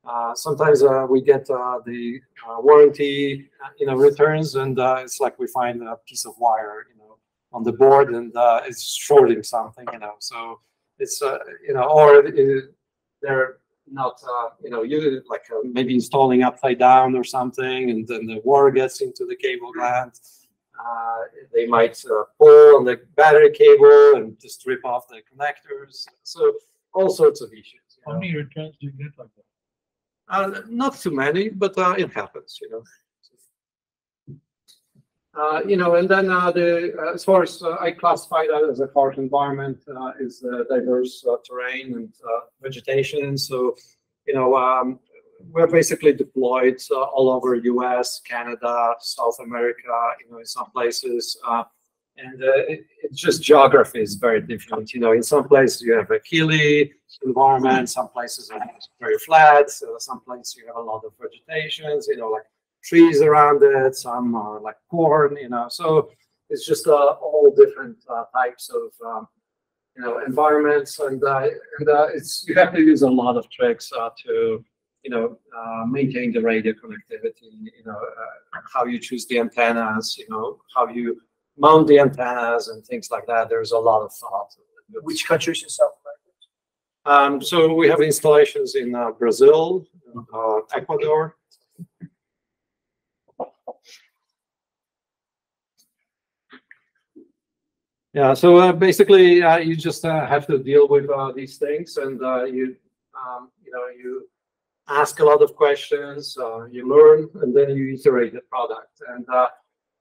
uh, sometimes uh, we get uh, the uh, warranty, you know, returns, and it's like we find a piece of wire, you know, on the board, and it's shorting something, you know. So it's, you know, or it, they're not, you know, you like maybe installing upside down or something, and then the wire gets into the cable gland. Uh, they might uh, pull on the battery cable and just rip off the connectors. So all sorts of issues. How many returns do you get like that? Uh, not too many, but uh, it happens, you know. Uh, you know, and then uh, the uh, as far as uh, I classify that as a harsh environment uh, is uh, diverse uh, terrain and uh, vegetation. So, you know, um, we're basically deployed uh, all over U.S., Canada, South America. You know, in some places, uh, and uh, it, it's just geography is very different. You know, in some places you have a hilly environment, some places are very flat, so some places you have a lot of vegetations. You know, like trees around it, some are like corn, you know. So it's just uh, all different uh, types of um, you know environments, and, uh, and it's you have to use a lot of tricks to you know uh, maintain the radio connectivity. You know uh, how you choose the antennas, you know how you mount the antennas and things like that. There's a lot of thought. Which countries in South Um, so we have installations in uh, Brazil, uh, Ecuador, Yeah, so uh, basically, uh, you just uh, have to deal with uh, these things, and uh, you, um, you know, you ask a lot of questions, uh, you learn, and then you iterate the product. And uh,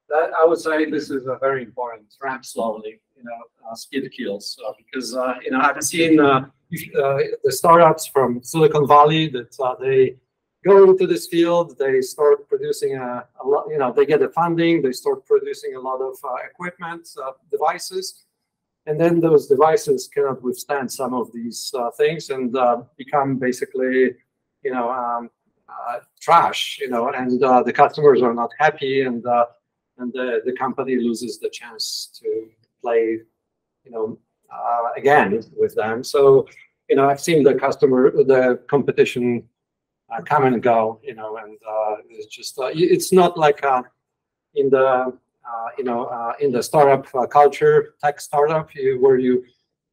that I would say this is a very important. Ramp slowly, you know, uh, kills, uh, because uh, you know I've seen uh, uh, the startups from Silicon Valley that uh, they go into this field, they start producing a, a lot, you know, they get the funding, they start producing a lot of uh, equipment, devices, and then those devices cannot withstand some of these things and become basically, you know, um, uh, trash, you know, and uh, the customers are not happy, and uh, and the, the company loses the chance to play, you know, uh, again with them. So, you know, I've seen the customer, the competition uh, come and go, you know, and uh, it's just it's not like in the you know in the startup culture, tech startup, you, where you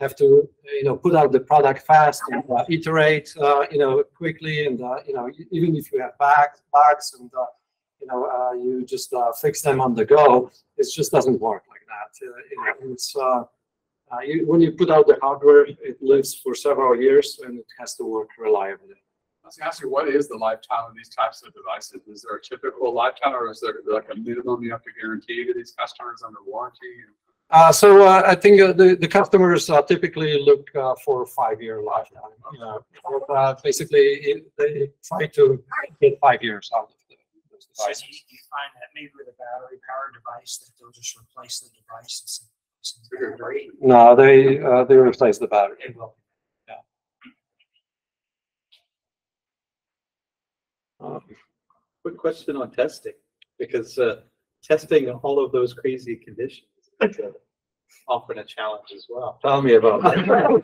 have to you know put out the product fast and uh, iterate uh, you know quickly, and uh, you know even if you have bugs, bugs and uh, you know uh, you just uh, fix them on the go, it just doesn't work like that. You know, it's you, when you put out the hardware, it lives for several years and it has to work reliably. I was asking, what is the lifetime of these types of devices? Is there a typical lifetime or is there like a minimum you have to guarantee to these customers under warranty? Uh, so uh, I think uh, the, the customers uh, typically look uh, for five-year lifetime. You know, Or, uh, basically, it, they try to get five years out of the, those So you, you find that maybe with a battery powered device that they'll just replace the device and some, some. No, they uh, they replace the battery. They will. Uh, Quick question on testing, because uh, testing all of those crazy conditions is uh, often a challenge as well. Tell me about that.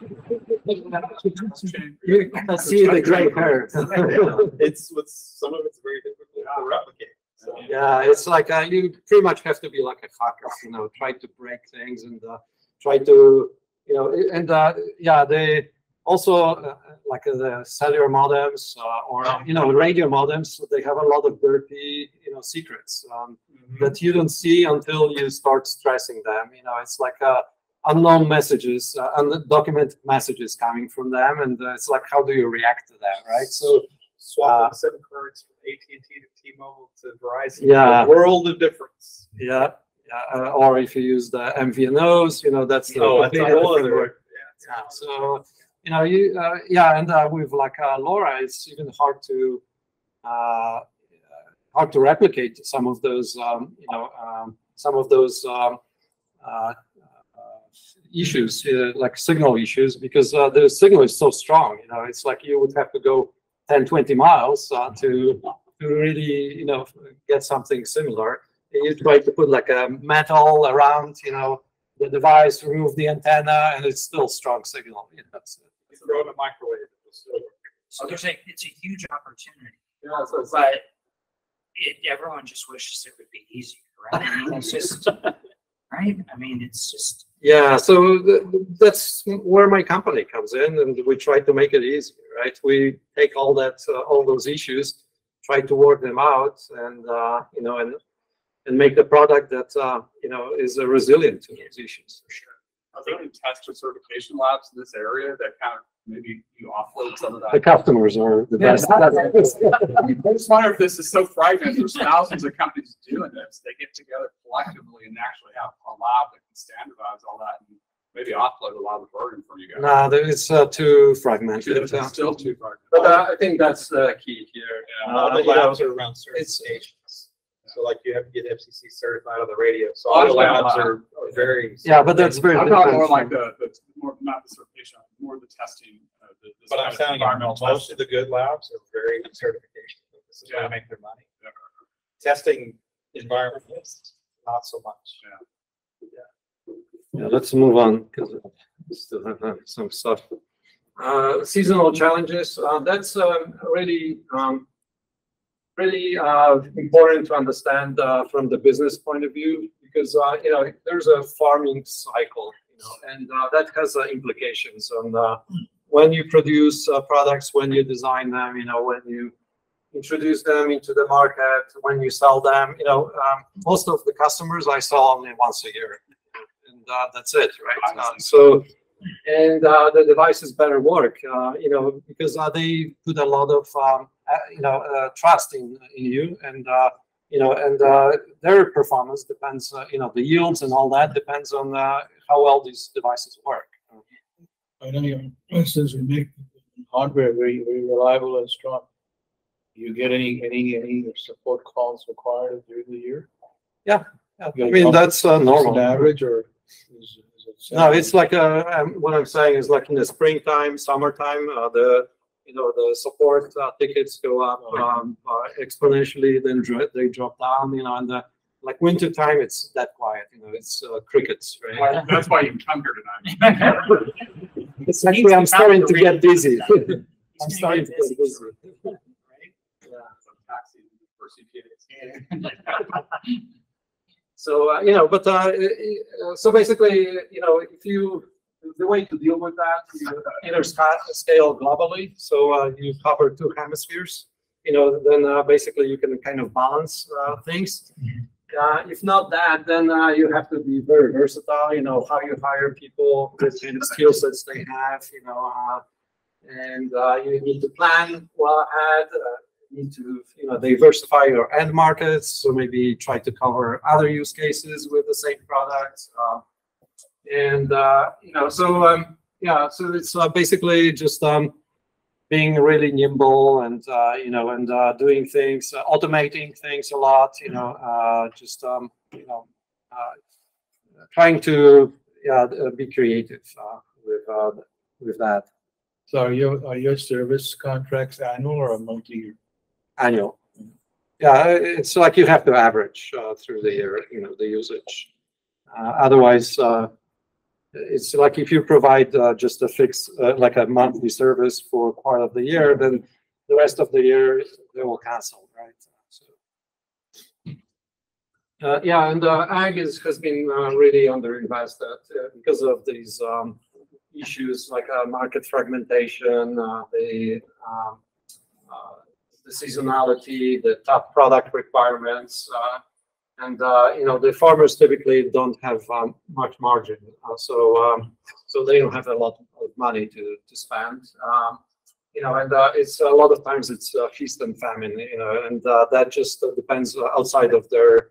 You can see the gray hair. It's, what's some of it's very difficult to replicate. So, Yeah, it's like uh, you pretty much have to be like a hacker, you know, try to break things and uh, try to, you know, and uh, yeah, they also uh, like uh, the cellular modems uh, or you know radio modems. They have a lot of dirty, you know, secrets um, that you don't see until you start stressing them. You know, it's like uh, unknown messages, uh, undocumented messages coming from them, and uh, it's like how do you react to that, right? So. Swapping SIM cards from AT&T to T-Mobile to Verizon. Yeah. a World of difference. Yeah, yeah, uh, or if you use the MVNOs, you know, that's the Oh, that's a whole other- word. Yeah, so, you know, you, uh, yeah, and uh, with like uh, LoRa, it's even hard to, uh, hard to replicate some of those, um, you know, um, some of those um, uh, uh, issues, uh, like signal issues, because uh, the signal is so strong. You know, it's like you would have to go 10, 20 miles uh, to to really, you know, get something similar. You try to put like a metal around, you know, the device, remove the antenna, and it's still strong signal. You know, it's- Throw in a microwave. it'll still work. So there's a, it's a huge opportunity, Yeah, so it's but it, everyone just wishes it would be easier, right? I mean, it's just, right? I mean, it's just, Yeah, so th- that's where my company comes in, and we try to make it easy, right? We take all that, uh, all those issues, try to work them out, and uh, you know, and and make the product that uh, you know is uh, resilient to those issues. For sure. Are there any test or certification labs in this area that kind of maybe you offload some of that? The customers are the Yes. best. That's- I just wonder if this is so fragmented, there's thousands of companies doing this, they get together collectively and actually have a lab that can standardize all that and maybe offload a lot of the burden from you guys. No, there- it's uh, too fragmented. It's uh, still too fragmented. But uh, I think that's the key here. A lot Uh, of you the know, labs are around it's- certifications. So like you have to get FCC certified on the radio. So Oh, all the labs are are very. Yeah, but that's very I'm talking more like from- the, the, more, not the certification, more the testing. uh, the- this But I'm kind of telling you, environmental most testing. of the good labs are very certification. This is where Yeah. they make their money. Testing environment, not so much. Yeah, Yeah. let's move on because we still have uh, some stuff. Uh, seasonal challenges, uh, that's um, really, um, really uh, important to understand uh, from the business point of view because, uh, you know, there's a farming cycle, you know, and that has implications on when you produce products, when you design them, you know, when you introduce them into the market, when you sell them, you know, um, most of the customers I sell only once a year and that's it, right? So, and uh, the devices better work, uh, you know, because uh, they put a lot of, um, you know, uh, trust in in you, and uh, you know, and uh, their performance depends, uh, you know, the yields and all that depends on uh, how well these devices work. I know you, since we make hardware very, very reliable and strong. Do you get any, any, any support calls required during the year? Yeah, I mean that's uh, Is it normal. Average or? is- is it No, it's like uh, um, what I'm saying is like in the springtime, summertime, uh, the you know the support uh, tickets go up um, uh, exponentially, then dro- they drop down. You know, and the, like winter time, it's that quiet. You know, it's uh, crickets, right? Why- That's why you can come here tonight. It's actually I'm starting to get busy. I'm starting to get busy. So uh, you know, but uh, uh, so basically, you know, if you the way to deal with that, you interscale globally. So uh, you cover two hemispheres. You know, then uh, basically you can kind of balance uh, things. Uh, if not that, then uh, you have to be very versatile. You know how you hire people, what kind of skill sets they have. You know, uh, and uh, you need to plan well ahead. Uh, need to you know diversify your end markets. So maybe try to cover other use cases with the same product. Uh, and uh, you know, so um, yeah, so it's uh, basically just um, being really nimble and uh, you know and uh, doing things, uh, automating things a lot. You know, uh, just um, you know, uh, trying to yeah uh, be creative uh, with uh, with that So are your, are your service contracts annual or multi-year? annual. Yeah, it's like you have to average uh, through the year, you know, the usage. Uh, otherwise, uh, it's like if you provide uh, just a fixed, uh, like a monthly service for part of the year, then the rest of the year they will cancel, right? So, uh, yeah, and uh, ag is, has been uh, really underinvested uh, because of these um, issues like market fragmentation, the um, the seasonality, the tough product requirements, and uh, you know the farmers typically don't have um, much margin, uh, so um, so they don't have a lot of money to to spend. Um, you know, and uh, it's a lot of times it's feast and famine. You know, and uh, that just depends outside of their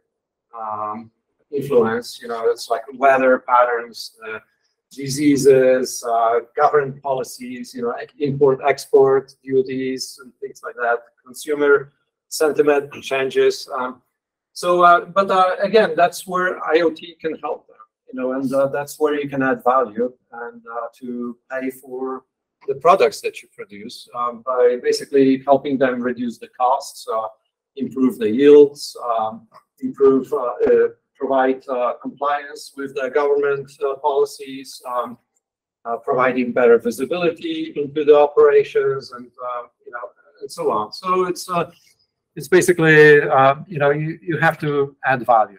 um, influence. You know, it's like weather patterns. Uh, diseases, uh, government policies, you know, import, export duties and things like that, consumer sentiment changes. Um, so, uh, but uh, again, that's where IoT can help them, you know, and uh, that's where you can add value and uh, to pay for the products that you produce um, by basically helping them reduce the costs, uh, improve the yields, um, improve uh, provide compliance with the government policies, um, providing better visibility into the operations, and you know, and so on. So it's it's basically uh, you know you, you have to add value.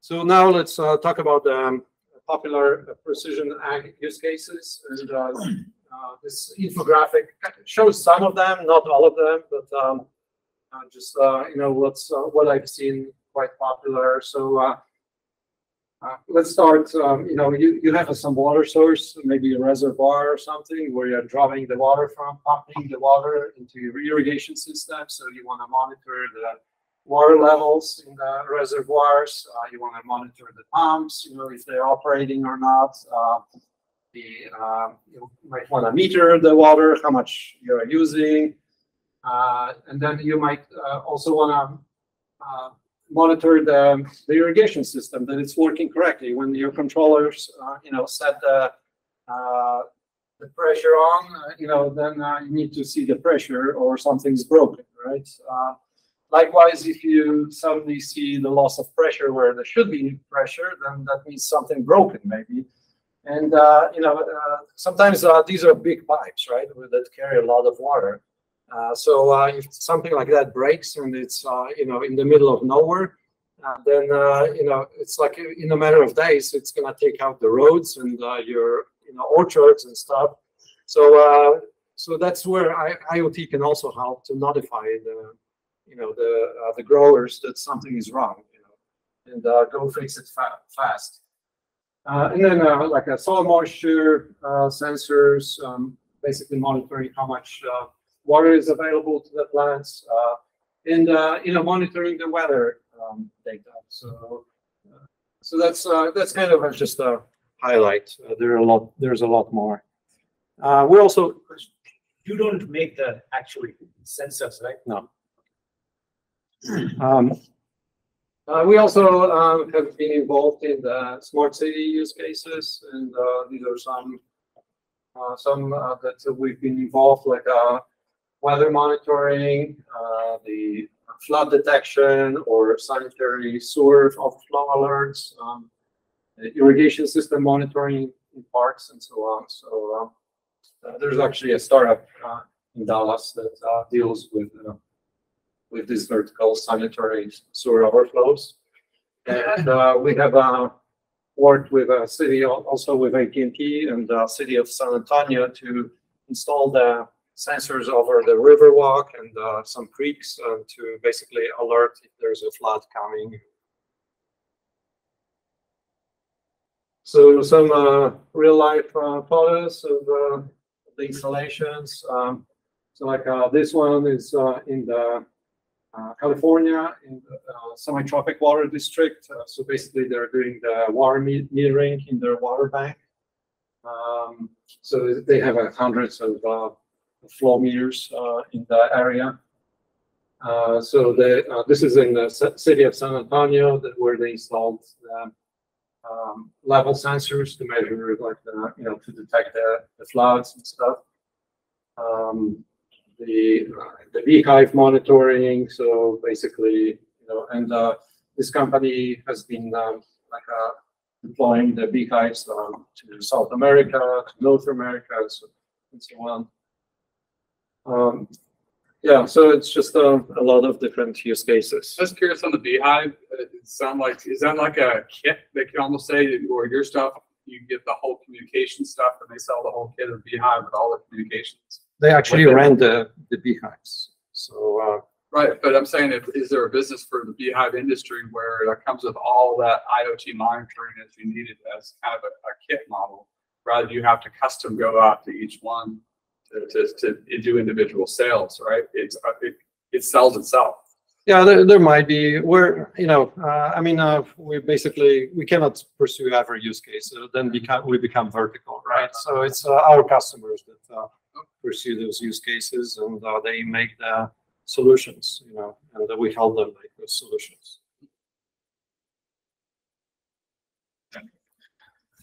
So now let's uh, talk about um, popular uh, precision ag use cases, and uh, uh, this infographic shows some of them, not all of them, but um, uh, just uh, you know what's what I've seen quite popular. So uh, let's start, um, you know, you, you have some water source, maybe a reservoir or something where you're drawing the water from, pumping the water into your irrigation system. So you want to monitor the water levels in the reservoirs. Uh, you want to monitor the pumps, you know, if they're operating or not. Uh, the, uh, you might want to meter the water, how much you're using. Uh, and then you might uh, also want to uh, monitor the, the irrigation system that it's working correctly. When your controllers, uh, you know, set the uh, the pressure on, uh, you know, then uh, you need to see the pressure or something's broken, right? Uh, likewise, if you suddenly see the loss of pressure where there should be pressure, then that means something broken, maybe. And you know, sometimes these are big pipes, right, that carry a lot of water. Uh, so uh, if something like that breaks and it's uh, you know in the middle of nowhere, then you know it's like in a matter of days it's gonna take out the roads and your you know orchards and stuff. So so that's where I, IoT can also help to notify the you know the the growers that something is wrong, you know, and go fix it fa fast. Uh, and then uh, like a soil moisture uh, sensors, um, basically monitoring how much water is available to the plants, and you know monitoring the weather um, data. So so that's that's kind of just a highlight. there are a lot. There's a lot more. we also you don't make the actual sensors, right? No. Um, uh, we also um, have been involved in the smart city use cases, and uh, these are some uh, some uh, that we've been involved, like uh, weather monitoring, uh, the flood detection, or sanitary sewer overflow alerts, um, irrigation system monitoring in parks, and so on. So there's actually a startup in Dallas that deals with with these vertical sanitary sewer overflows. And uh, we have uh, worked with a city, also with AT&T and the city of San Antonio to install the sensors over the riverwalk and uh, some creeks uh, to basically alert if there's a flood coming. So some uh, real life uh, photos of the installations. Um, so like this one is in the uh, California in the uh, Semitropic water district. Uh, so basically, they're doing the water metering in their water bank. Um, so they have hundreds of flow meters in the area. Uh, so the, uh, this is in the city of San Antonio that, where they installed the um, level sensors to measure like the, you know, to detect the, the floods and stuff. Um, the the beehive monitoring. So basically, you know, and uh, this company has been um, like uh, deploying the beehives um, to South America, to North America, so, and so on. Um, yeah, so it's just uh, a lot of different use cases. I was curious on the beehive. It sound like is that like a kit? They can almost say, or your stuff, you get the whole communication stuff, and they sell the whole kit of beehive with all the communications. They actually ran the, the beehives. So, uh, Right, but I'm saying, if, is there a business for the beehive industry where it comes with all that IoT monitoring as you need it as kind of a, a kit model? Rather, you have to custom go out to each one to, to, do individual sales, right? It's, uh, it, it sells itself. yeah, there, there might be, we're, you know, uh, I mean, uh, we basically, we cannot pursue every use case. Then become, we become vertical, right? So it's uh, our customers that uh, pursue those use cases and they make the solutions, you know, and we help them make those solutions.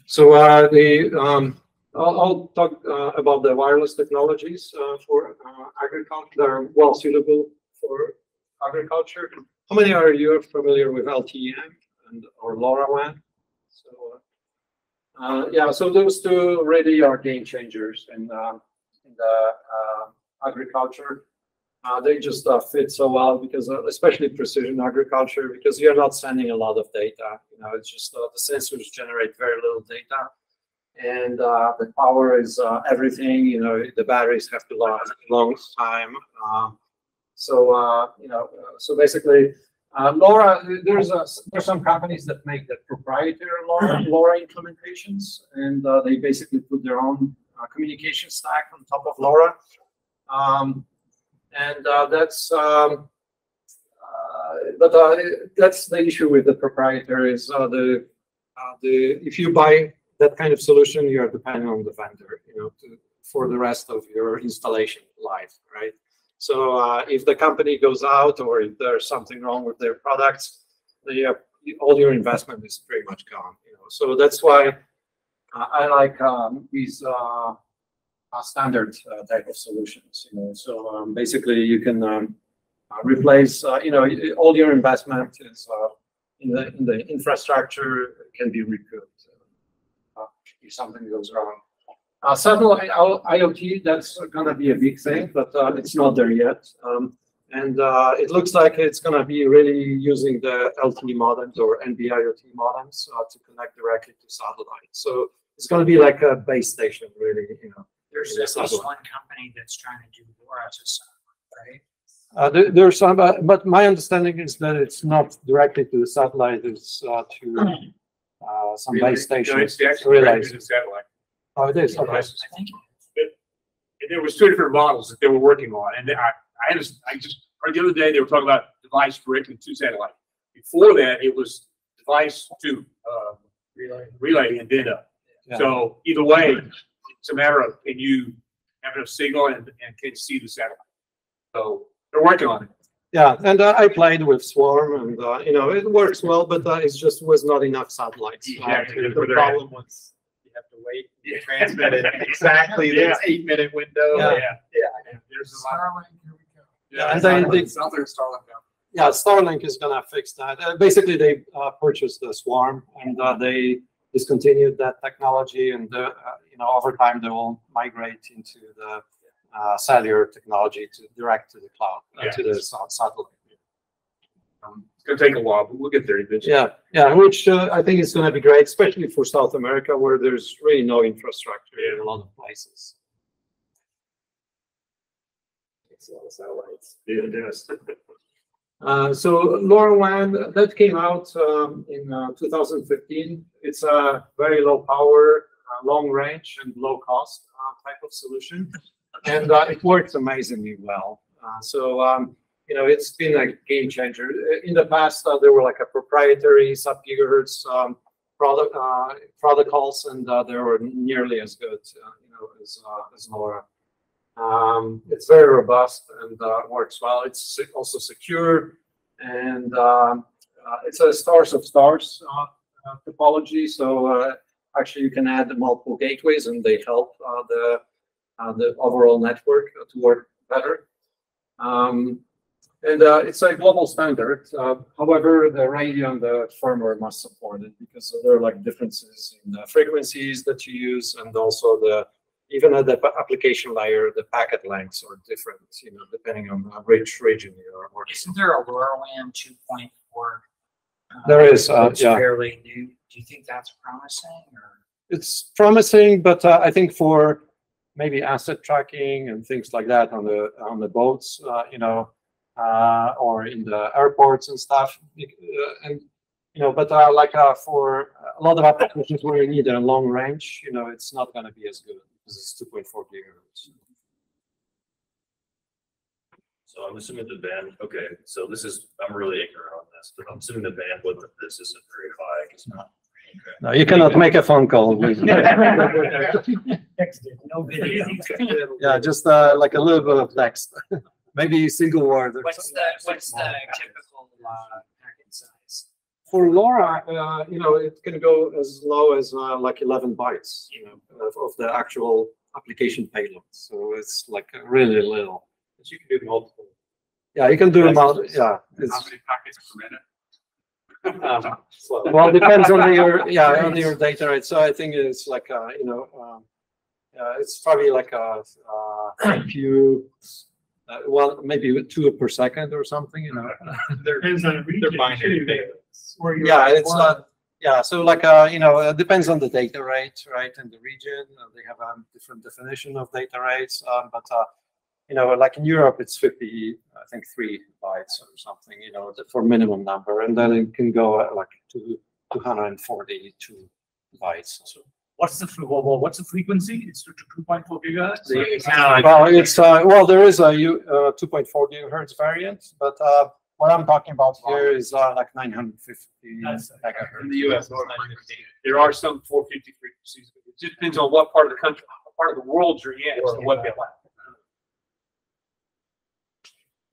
So the um, I'll, talk uh, about the wireless technologies uh, for uh, agriculture that are well suitable for agriculture. How many are you familiar with LTE and or LoRaWAN? So uh, yeah, so those two really are game changers and in the uh, agriculture. Uh, they just uh, fit so well because, especially precision agriculture, because you're not sending a lot of data. You know, it's just the sensors generate very little data, and the power is everything. You know, the batteries have to last a long time. Um, so you know, so basically, Uh, LoRa, there's a, there's some companies that make the proprietary LoRa, LoRa implementations, and uh, they basically put their own uh, communication stack on top of LoRa. Um, and uh, that's, um, uh, but uh, that's the issue with the proprietary is uh, the, uh, the, if you buy that kind of solution, you're dependent on the vendor, you know, to, for the rest of your installation life, right? So uh, if the company goes out or if there's something wrong with their products, the, uh, all your investment is pretty much gone. You know, so that's why uh, I like um, these uh, uh, standard uh, type of solutions. You know, so um, basically you can um, replace. You know, all your investment is in the in the infrastructure can be recouped if something goes wrong. Uh, satellite IoT, that's gonna be a big thing, but uh, it's not there yet. Um, and uh, it looks like it's gonna be really using the LTE modems or NB-IoT modems uh, to connect directly to satellite. So it's gonna be like a base station, really. You know. There's at least one company that's trying to do LoRa to satellite, right? Uh, there, there's some, but my understanding is that it's not directly to the satellite, it's, uh, to, uh, some Relay- base no, stations. it's actually relays. connected satellite. Oh, it is, okay. I think And there was two different models that they were working on, and I, I just, I just, heard the other day, they were talking about device directly to satellite. Before that, it was device to, uh, relay, relay and then up. Yeah. So either way, it's a matter of, can you have enough signal and, and can see the satellite? So they're working on it. Yeah, and uh, I played with Swarm and, uh, you know, it works well, but uh, it just was not enough satellites. Uh, Exactly. to- The problem was you have to wait, to transmit it exactly this eight minute window. Yeah. Yeah. There's a lot. Starlink, here we go. Yeah, and they- they- Starlink now. Yeah, Starlink is gonna fix that. Uh, basically, they uh, purchased the Swarm and uh, they discontinued that technology, and uh, uh, you know over time they will migrate into the cellular technology to direct to the cloud uh, to the satellite. Um, It's gonna take a while, but we'll get there eventually. Yeah, yeah, which uh, I think is going to be great, especially for South America where there's really no infrastructure in a lot of places. It's a lot of satellites. Yeah, it does. Uh, so LoRaWAN that came out um, in uh, 2015. It's a very low power, uh, long range, and low cost uh, type of solution, and uh, it works amazingly well. Uh, so um, you know it's been a game changer. In the past, uh, there were like a proprietary sub gigahertz um, product uh, protocols, and uh, they were nearly as good, uh, you know, as as LoRa. Um, it's very robust and works well. It's also secure, and um, it's a stars of stars topology. So actually, you can add multiple gateways, and they help the the overall network to work better. Um, and uh, it's a global standard. Uh, however, the radio and the firmware must support it because there are like differences in the frequencies that you use, and also the even at the application layer, the packet lengths are different, you know, depending on uh, which region you're working. Isn't there a LoRaWAN two point four? There is, uh, It's yeah. fairly new. Do you think that's promising or? It's promising, but uh, I think for maybe asset tracking and things like that on the on the boats, uh, you know, uh, or in the airports and stuff, uh, and you know, but uh, like uh, for a lot of applications where you need a long range, you know, it's not going to be as good because it's 2.4 gigahertz. So I'm assuming the band, okay, so this is, I'm really ignorant on this, but I'm assuming the bandwidth of this isn't very high. It's not. No, you cannot make a phone call with. No video. Yeah, just uh, like a little bit of text, maybe a single word. or What's something. the, what's the typical, uh, packet size? For LoRa, uh, you know, it can go as low as uh, like 11 bytes, you know, of, of the actual application payload. So it's like really little. But you can do multiple. Yeah, you can do them out. Yeah. How It's, many packets per minute? Um, well, it depends on your yeah on your data rate. So I think it's like uh, you know, um, uh, it's probably like a, uh, few, uh, well, maybe two per second or something. You know. They're, they're binary data. Where Yeah, at it's not, yeah, so like, uh, you know, it depends on the data rate, right, and the region, uh, they have a different definition of data rates, um, but, uh, you know, like in Europe, it's 50, I think three bytes or something, you know, for minimum number, and then it can go uh, like to 242 bytes. So, What's the, well, well, what's the frequency? It's two two point four gigahertz? well, it's uh, well, there is a uh, 2.4 gigahertz variant, but uh, what I'm talking about here is uh, like 950 That's- megahertz. In the US, there are some four fifty frequencies. It just depends on what part of the country, what part of the world you're in, as to what they allow.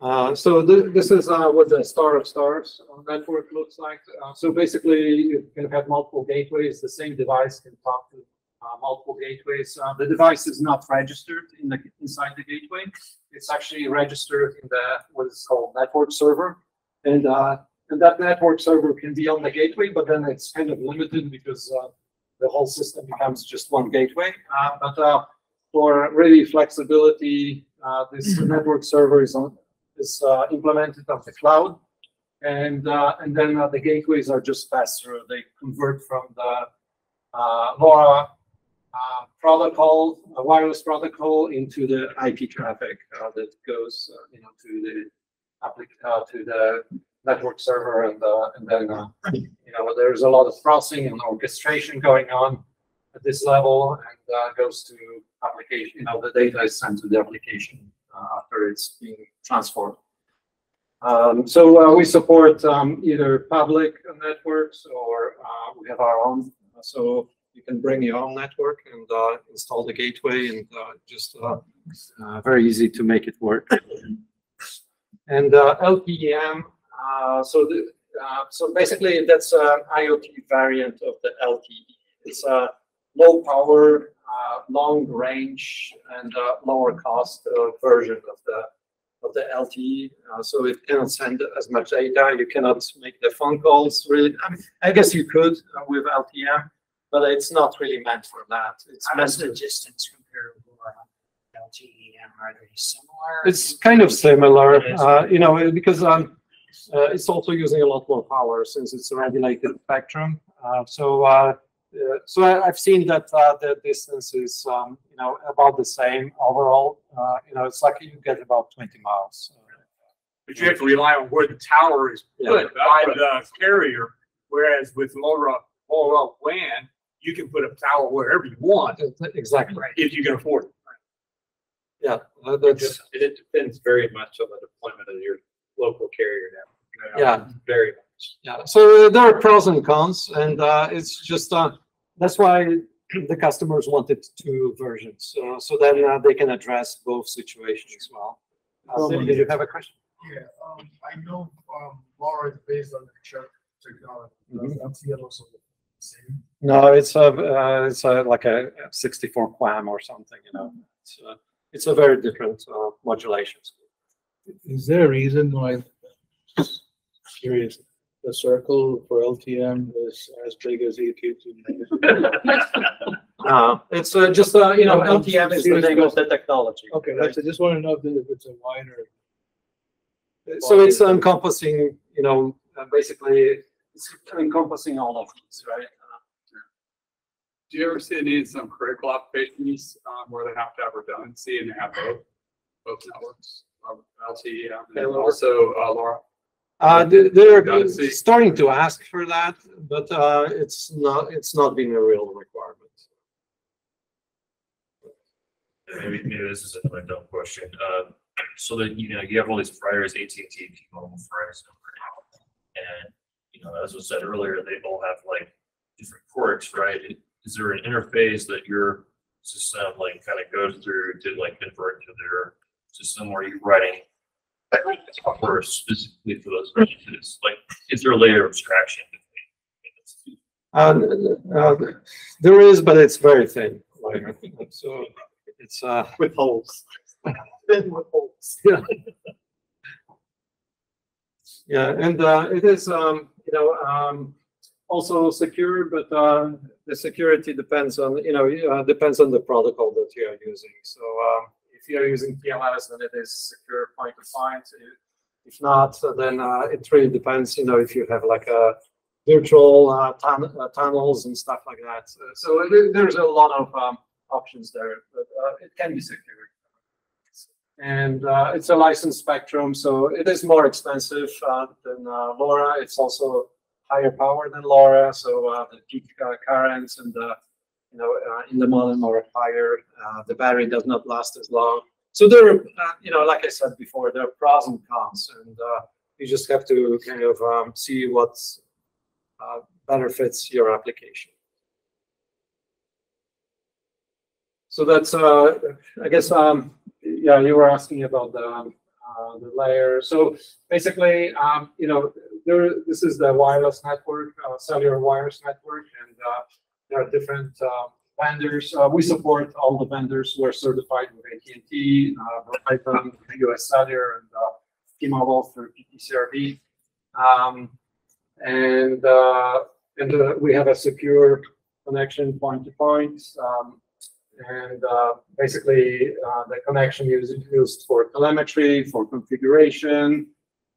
Uh, so th- this is uh, what the star of stars uh, network looks like. Uh, so basically, you can have multiple gateways. The same device can talk to uh, multiple gateways. Uh, the device is not registered in the inside the gateway. It's actually registered in the what is called network server, and uh, and that network server can be on the gateway, but then it's kind of limited because uh, the whole system becomes just one gateway. Uh, but uh, for really flexibility, uh, this network server is on is uh, implemented on the cloud. And, uh, and then uh, the gateways are just faster. They convert from the LoRa protocol, a wireless protocol into the IP traffic that goes, you know, to the uh, to the network server and, uh, and then, uh, you know, there's a lot of processing and orchestration going on at this level and goes to application, you know, the data is sent to the application after it's being transformed. Um, so uh, we support um, either public networks or uh, we have our own. So you can bring your own network and uh, install the gateway and uh, just uh, uh, very easy to make it work. And uh, uh, so the, uh, so basically that's an IoT variant of the LTE. It's a low power, uh, long range, and uh, lower cost uh, version of the of the LTE. Uh, so it cannot send as much data. You cannot make the phone calls. Really, I, mean, I guess you could uh, with LTE-M, but it's not really meant for that. It's How meant does the to, distance compare to LTE, are they similar? it's kind of similar, uh, you know, because um, uh, it's also using a lot more power since it's a regulated spectrum. Uh, so, uh, so I, I've seen that uh, the distance is, um, you know, about the same overall. Uh, you know, it's like you get about 20 miles. But you have to rely on where the tower is Yeah. put by the carrier, whereas with LoRa, LoRa WAN, you can put a tower wherever you want. Exactly. If you can afford it. Yeah, that's, And it depends very much on the deployment of your local carrier now. Yeah. Very much. Yeah, so there are pros and cons, and uh, it's just uh, that's why the customers wanted two versions, uh, so then uh, they can address both situations as well. Uh, did you have a question? Yeah, um, I know, um, LoRa is based on the chirp technology. Does Mhm. Also the same? No, it's a uh, it's a, like a 64 QAM or something. You know, it's uh, it's a very different uh, modulations. Is there a reason why, just curious, the circle for LTE-M is as big as E EQ2? Uh, it's uh, just uh, you know No, LTE-M is the serious name of the technology. Okay, that's, I just want to know if if it's a wider. So it's encompassing, you know, uh, basically it's encompassing all of these, right? Do you ever see any need in some critical applications, um, where they have to have redundancy and they have both, both networks, um, LTE and then also, uh, LoRa? Uh, they- they're starting to ask for that, but, uh, it's not, it's not been a real requirement. Maybe, maybe this is a dumb question. Uh, so that, you know, you have all these Friars, AT&T, T-Mobile, Verizon. And, you know, as was said earlier, they all have like different ports, right? Is there an interface that your system like kind of goes through to like convert to their system? Or are you writing software specifically for those purposes? Like, is there a layer of abstraction? Uh, uh, there is, but it's very thin. Like, so it's, uh. With holes. Thin with holes. Yeah. Yeah, and, uh, it is, um, you know, um, also secure, but, uh, the security depends on, you know, uh, depends on the protocol that you are using. So, um, if you're using TLS, then it is secure point of find. If not, then, uh, it really depends, you know, if you have like a virtual, uh, tun- uh, tunnels and stuff like that. So- So there- there's a lot of, um, options there, but, uh, it can be secure. And uh, it's a licensed spectrum, so it is more expensive uh, than uh, LoRa. It's also higher power than LoRa, so uh, the peak uh, currents and the you know uh, in the modem are higher. Uh, the battery does not last as long. So there, are, uh, you know, like I said before, there are pros and cons, and uh, you just have to kind of um, see what's uh, better fits your application. So that's, uh, I guess, um, yeah, you were asking about the, um, the layer. So basically, um, you know, there, this is the wireless network, cellular wireless network, and there are different uh, vendors. Uh, we support all the vendors who are certified with AT&T, uh, Verizon, US Cellular, and uh, T-Mobile through PTCRB. Um, and and uh, we have a secure connection point to point. Um, and uh, basically, uh, the connection is used for telemetry, for configuration.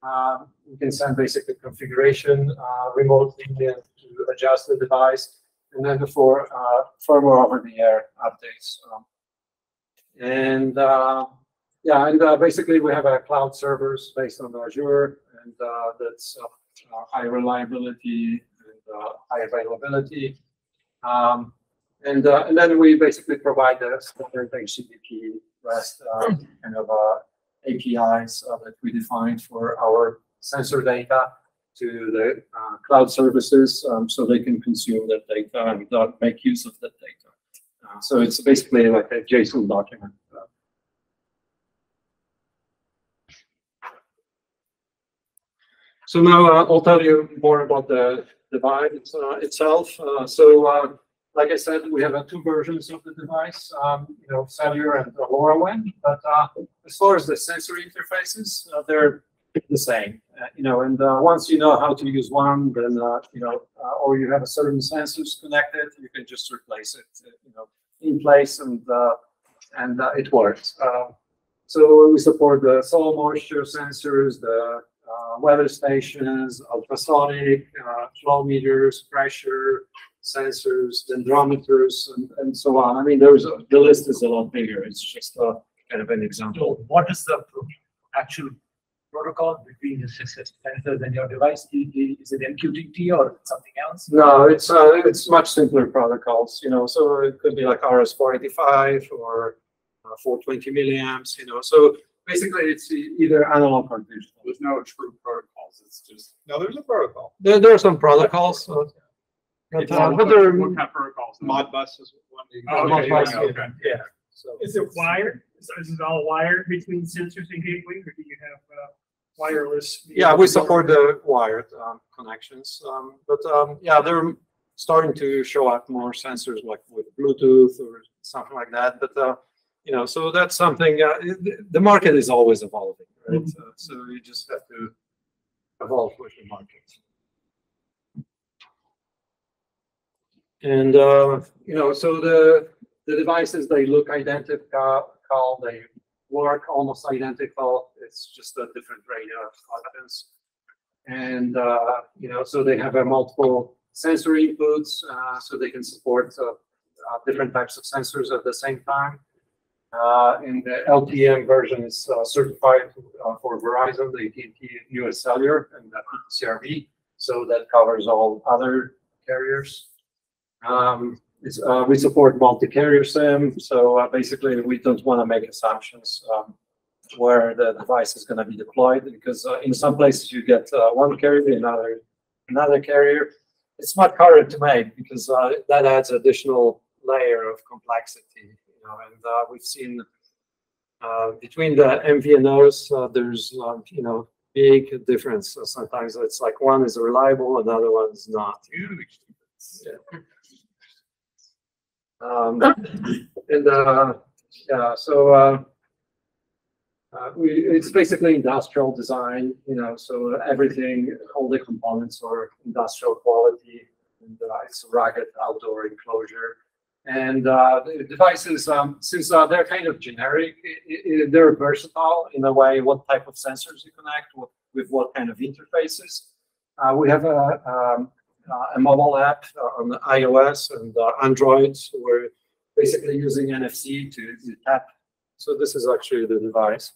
Uh, you can send basically configuration remotely to adjust the device, and then for uh, firmware over-the-air updates. Um, and uh, yeah, and uh, basically we have a cloud servers based on Azure, and uh, that's uh, high reliability and uh, high availability. Um, and uh, and then we basically provide the standard HTTP REST kind of APIs that we define for our sensor data to the uh, cloud services, um, so they can consume that data and make use of that data. Uh, so it's basically like a JSON document. So now uh, I'll tell you more about the device uh, itself. Uh, so, uh, like I said, we have two versions of the device, um, you know, cellular and LoRaWAN. But as far as the sensory interfaces, they're the same. Uh, you know, and uh, once you know how to use one, then uh, you know, uh, or you have a certain sensors connected, you can just replace it, uh, you know, in place, and uh, and it works. Uh, so we support the soil moisture sensors, the weather stations, ultrasonic, flow meters, pressure sensors, dendrometers, and, and so on. I mean, there's a, the list is a lot bigger. It's just uh, kind of an example. So what is the actual protocol between your sensors and your device? I- i- Is it MQTT or something else? No, it's uh, it's much simpler protocols. You know, so it could be like RS-485 or uh, 420 milliamps. You know, so basically it's either analog or digital. There's no true protocols, it's just. No, there's a protocol. There, there are some protocols. uh, But, uh, but they're, What kind of protocols? Modbus is one. you- Oh, okay, Modbus, yeah, okay. yeah. So Is it wired? So is it all wired between sensors and gateways, or do you have uh, wireless? Yeah, we support the wired um, connections, um, but um, yeah, they're starting to show up more sensors like with Bluetooth or something like that. But uh, you know, so that's something. Uh, the market is always evolving, right? So, so you just have to evolve with the market. And uh, you know, so the the devices they look identical, they work almost identical. It's just a different radio functions. And, uh, you know, so they have a multiple sensory inputs, uh, so they can support, uh, uh, different types of sensors at the same time. Uh, and the LTE-M version is uh, certified uh, for Verizon, the AT&T US Cellular and the CRB. So that covers all other carriers. Um, uh, we support multi-carrier SIM, so uh, basically we don't want to make assumptions um, where the device is going to be deployed because uh, in some places you get uh, one carrier, another another carrier. It's much harder to make because uh, that adds additional layer of complexity. You know, and uh, we've seen uh, between the MVNOs, uh, there's um, you know big difference. So sometimes it's like one is reliable, another one is not. Yeah. Um, and, uh, yeah, so, uh, uh, we, it's basically industrial design, you know, so everything, all the components are industrial quality. And, uh, it's rugged outdoor enclosure. And, uh, the devices, um, since, uh, they're kind of generic, i- i- they're versatile in a way, what type of sensors you connect with, with what kind of interfaces. We have a, um, a mobile app uh, on the iOS and uh, Android. So we're basically using NFC to, to tap So this is actually the device.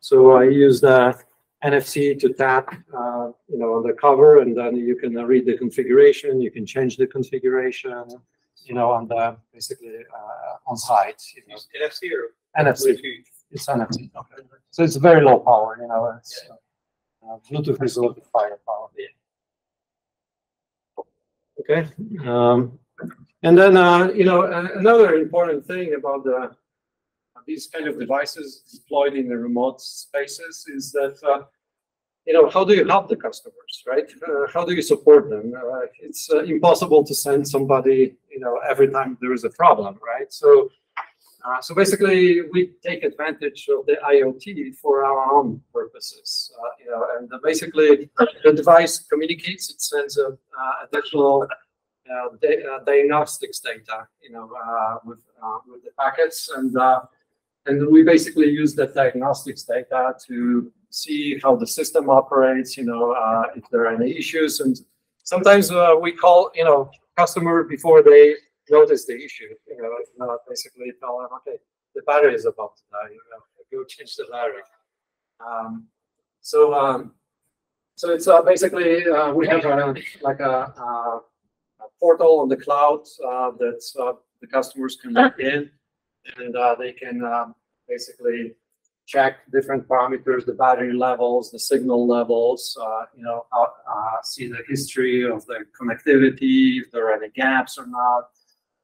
So I use the NFC to tap, uh, you know, on the cover, and then you can uh, read the configuration. You can change the configuration, you know, on the basically uh, on site. You know. NFC or? NFC. It's NFC. Okay. So it's very low power. You know, it's, uh, Bluetooth is a little bit higher power. Okay. Um, and then, uh, you know, another important thing about the these kind of devices deployed in the remote spaces is that, uh, you know, how do you help the customers, right? Uh, how do you support them? Uh, it's uh, impossible to send somebody, you know, every time there is a problem, right? So, uh, so basically, we take advantage of the IoT for our own purposes, uh, you know, and basically the device communicates, it sends a uh, additional uh, di- uh, diagnostics data, you know, uh, with uh, with the packets, and uh, and we basically use that diagnostics data to see how the system operates, you know, uh, if there are any issues, and sometimes uh, we call, you know, customer before they notice the issue, you know, uh, basically tell them, okay, the battery is about to die, you know, go change the battery. Um, so, um, so it's uh, basically uh, we have a, like a, a, a portal on the cloud uh, that uh, the customers can log in, and uh, they can um, basically check different parameters, the battery levels, the signal levels, uh, you know, uh, uh, see the history of the connectivity, if there are any gaps or not.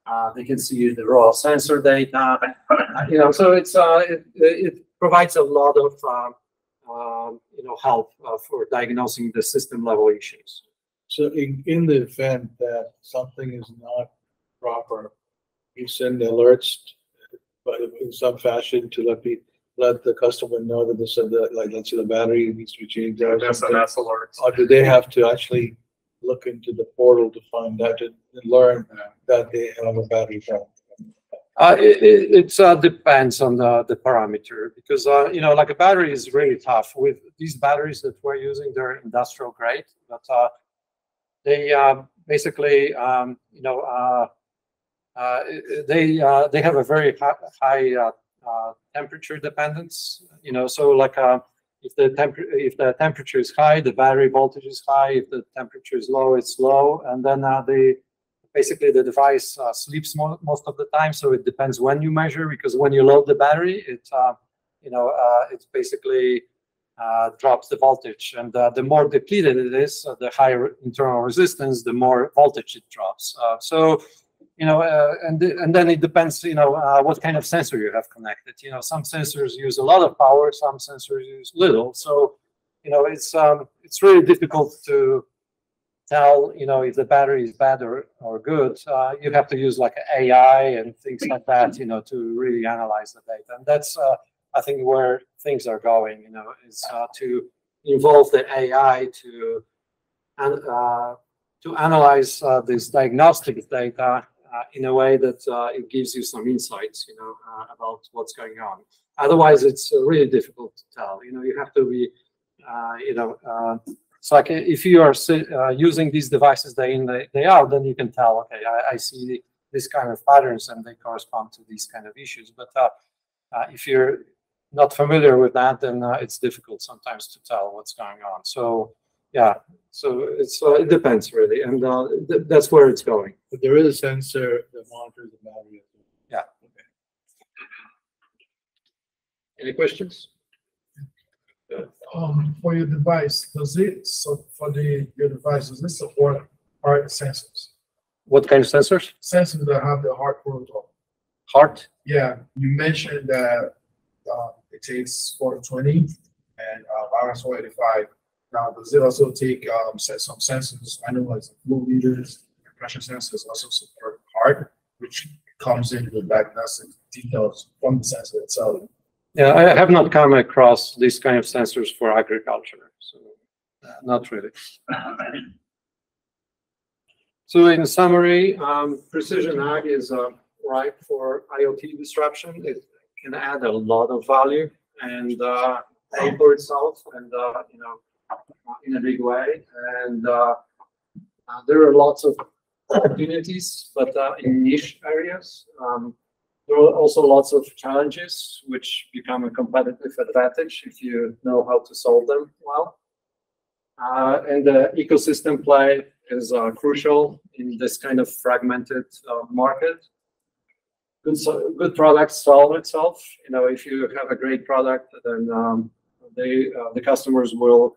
Uh, they can see the raw sensor data, you know, so it's, uh, it, it provides a lot of, um, um, you know, help uh, for diagnosing the system level issues. So in, in the event that something is not proper, you send alerts, but in some fashion to let the, let the customer know that this, that, like, let's say the battery needs to be changed. or something? SMS alerts. Or do they have to actually look into the portal to find out, and learn that they have a battery problem? Uh, it, it, uh, depends on the, the parameter because, uh, you know, like a battery is really tough with these batteries that we're using, they're industrial grade, but, uh, they, uh, basically, um, you know, uh, uh, they, uh, they have a very high, high, temperature dependence, you know, so like, uh, if the if the temperature is high, the battery voltage is high. If the temperature is low, it's low. And then, uh, the, basically the device uh, sleeps mo- most of the time. So it depends when you measure because when you load the battery, it uh, you know uh, it basically uh, drops the voltage, and uh, the more depleted it is, the higher internal resistance, the more voltage it drops. So you know, uh, and and then it depends, you know, uh, what kind of sensor you have connected. You know, some sensors use a lot of power, some sensors use little. So you know, it's um, it's really difficult to tell, you know, if the battery is bad or, or good, uh, you have to use like AI and things like that, you know, to really analyze the data. And that's, uh, I think, where things are going, you know, is uh, to involve the AI to, and, uh, to analyze uh, this diagnostic data in a way that uh, it gives you some insights, you know, uh, about what's going on. Otherwise, it's uh, really difficult to tell. You know, you have to be, uh, you know, uh, it's like if you are uh, using these devices day in, day, out, then you can tell, okay, I, I see this kind of patterns and they correspond to these kind of issues. But uh, uh, if you're not familiar with that, then uh, it's difficult sometimes to tell what's going on. So, yeah, so it's uh, it depends really, and uh, th- that's where it's going. But there is a sensor that monitors the battery. Yeah. Any questions? Um, for your device, does it, so for the, your device, does it support HART sensors? What kind of sensors? Sensors that have the HART protocol? HART? Yeah, you mentioned that, uh, it takes four to twenty and, uh, RS four eighty-five. Now, does it also take, um, set some sensors, I know like flow meters, pressure sensors also support HART, which comes in with diagnostic details from the sensor itself. Yeah, I have not come across these kind of sensors for agriculture, so uh, not really. So in summary, um, precision ag is uh, ripe for IoT disruption. It can add a lot of value and uh, pay for itself, and uh, you know, in a big way. And uh, uh, there are lots of opportunities, but uh, in niche areas. Um, there are also lots of challenges which become a competitive advantage if you know how to solve them well. Uh, and the ecosystem play is uh, crucial in this kind of fragmented uh, market. Good, so- good products solve itself. You know, if you have a great product, then um, they the customers will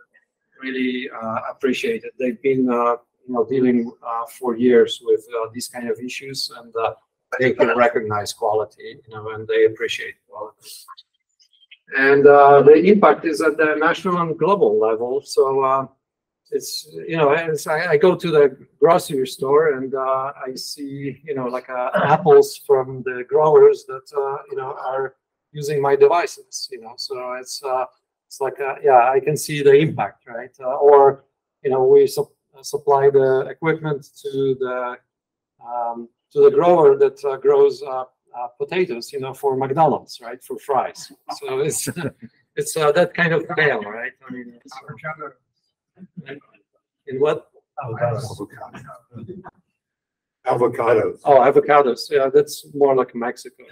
really uh, appreciate it. They've been uh, you know dealing uh, for years with these kind of issues, and they can recognize quality. You know, and they appreciate quality. And the impact is at the national and global level. So it's you know, as I, I go to the grocery store and uh, I see you know like uh, apples from the growers that uh, you know are using my devices. You know, so it's it's like uh, yeah, I can see the impact, right? Uh, or you know, we sup- supply the equipment to the um, to the grower that uh, grows uh, uh, potatoes, you know, for McDonald's, right, for fries. So it's it's uh, that kind of scale, right? I mean, it's, in what? Avocados. Oh, avocados. Yeah, that's more like Mexico.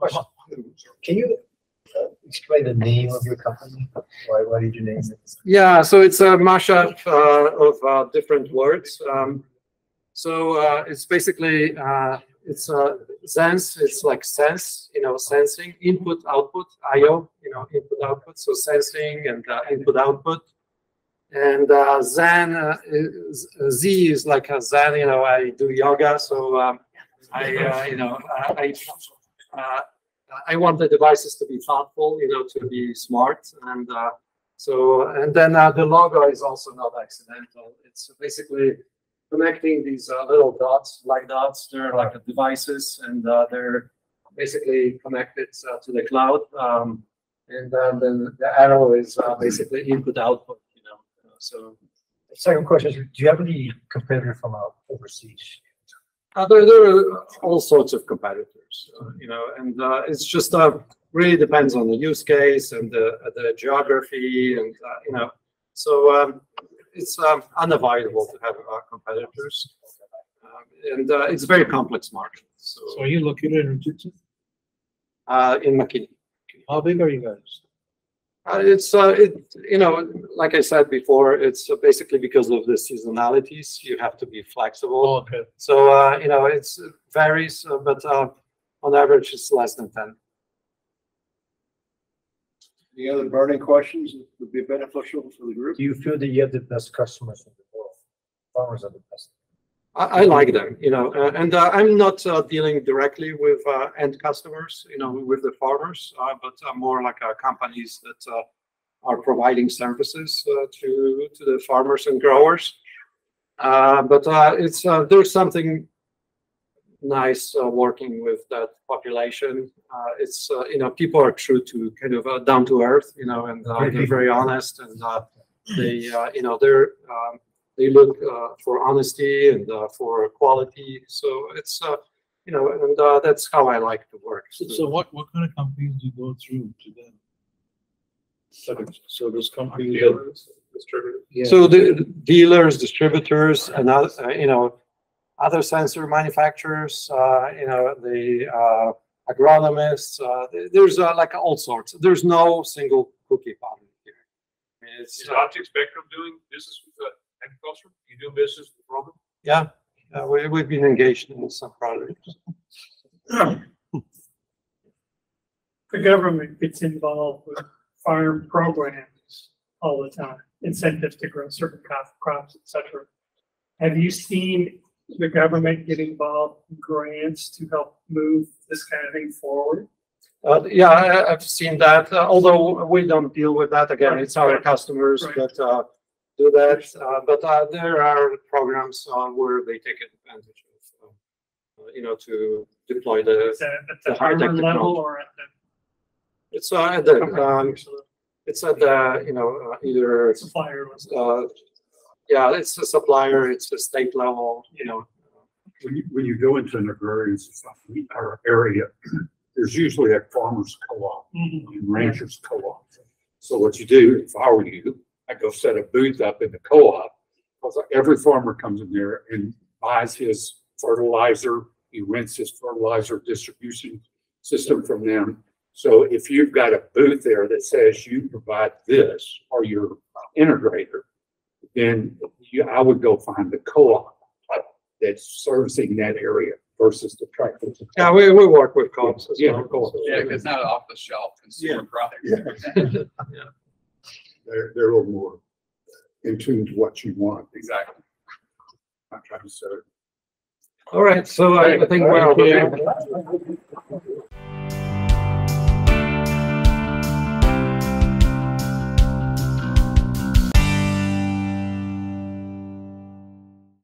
Can you uh, explain the name of your company? Why, why did you name it? Yeah, so it's a mashup uh, of uh, different words. Um, so uh, it's basically uh, it's uh, sense. It's like sense, you know, sensing input output I/O, you know, input output. So sensing and input output. And uh, Zen uh, is, Z is like a Zen. You know, I do yoga, so um, I uh, you know I. I want the devices to be thoughtful, you know, to be smart, and uh, so and then uh, the logo is also not accidental. It's basically connecting these uh, little dots, like dots. They're like devices, and uh, they're basically connected uh, to the cloud. Um, and then, the arrow is uh, basically input output. You know, so Second question is, do you have any competitor from overseas? Uh, there, there are all sorts of competitors, uh, you know, and uh, it's just uh, really depends on the use case and the, the geography, and uh, you know, so um, it's um, unavoidable to have uh, competitors, um, and uh, it's a very complex market. So, So are you located in uh, in McKinney, How big are you guys? Uh, it's uh, it you know, like I said before, it's uh, basically because of the seasonalities. You have to be flexible. Oh, okay. So uh, you know, it's it varies, uh, but uh, on average, it's less than ten. Any other burning questions that would be beneficial for the group? Do you feel that you have the best customers in the world? Farmers are the best. I, I like them, you know, uh, and uh, I'm not uh, dealing directly with uh, end customers, you know, with the farmers, uh, but uh, more like uh, companies that uh, are providing services uh, to to the farmers and growers. Uh, but uh, it's uh, there's something nice uh, working with that population. Uh, it's uh, you know people are true to kind of uh, down to earth, you know, and uh, they're very honest and uh, they uh, you know they're um, they look uh, for honesty and uh, for quality. So it's uh, you know, and uh, that's how I like to work. So, so what, what kind of companies do you go through to them? So, so those companies. that- Yeah. So the dealers, distributors, and other, uh, you know, other sensor manufacturers, uh, you know, the uh, agronomists. Uh, there's uh, like all sorts. There's no single cookie pattern here. I mean, It's Is uh, Optic Spectrum doing business with uh, agriculture? You do business with Roman? yeah, uh, we, we've been engaged in some projects. The government gets involved with farm programs all the time, incentives to grow certain crop- crops, et cetera. Have you seen the government get involved in grants to help move this kind of thing forward? Uh, yeah, I, I've seen that, uh, although we don't deal with that. Again, it's our Right. customers Right. that, uh, do that. Uh, but, uh, there are programs, uh, where they take advantage of, uh, you know, to deploy the, Is that at the the high-tech level technology. or at the It's, uh, at the, um, it's at the, you know, uh, either, supplier level? uh, yeah, it's a supplier, it's a state level, you know. When you, when you go into an agrarian society or area, there's usually a farmer's co-op Mhm. and ranchers co-op. So what you do, if I were you, I go set a booth up in the co-op. Because every farmer comes in there and buys his fertilizer, He rents his fertilizer distribution system from them. So if you've got a booth there that says you provide this or your integrator, then you, I would go find the co-op that's servicing that area versus the tractor. Yeah, we, we work with co-ops as Yeah, well. co-ops. Yeah, because not off the shelf consumer product. they're, they're a little more in tune to what you want. Exactly. Not trying to. All right, so I I think we're.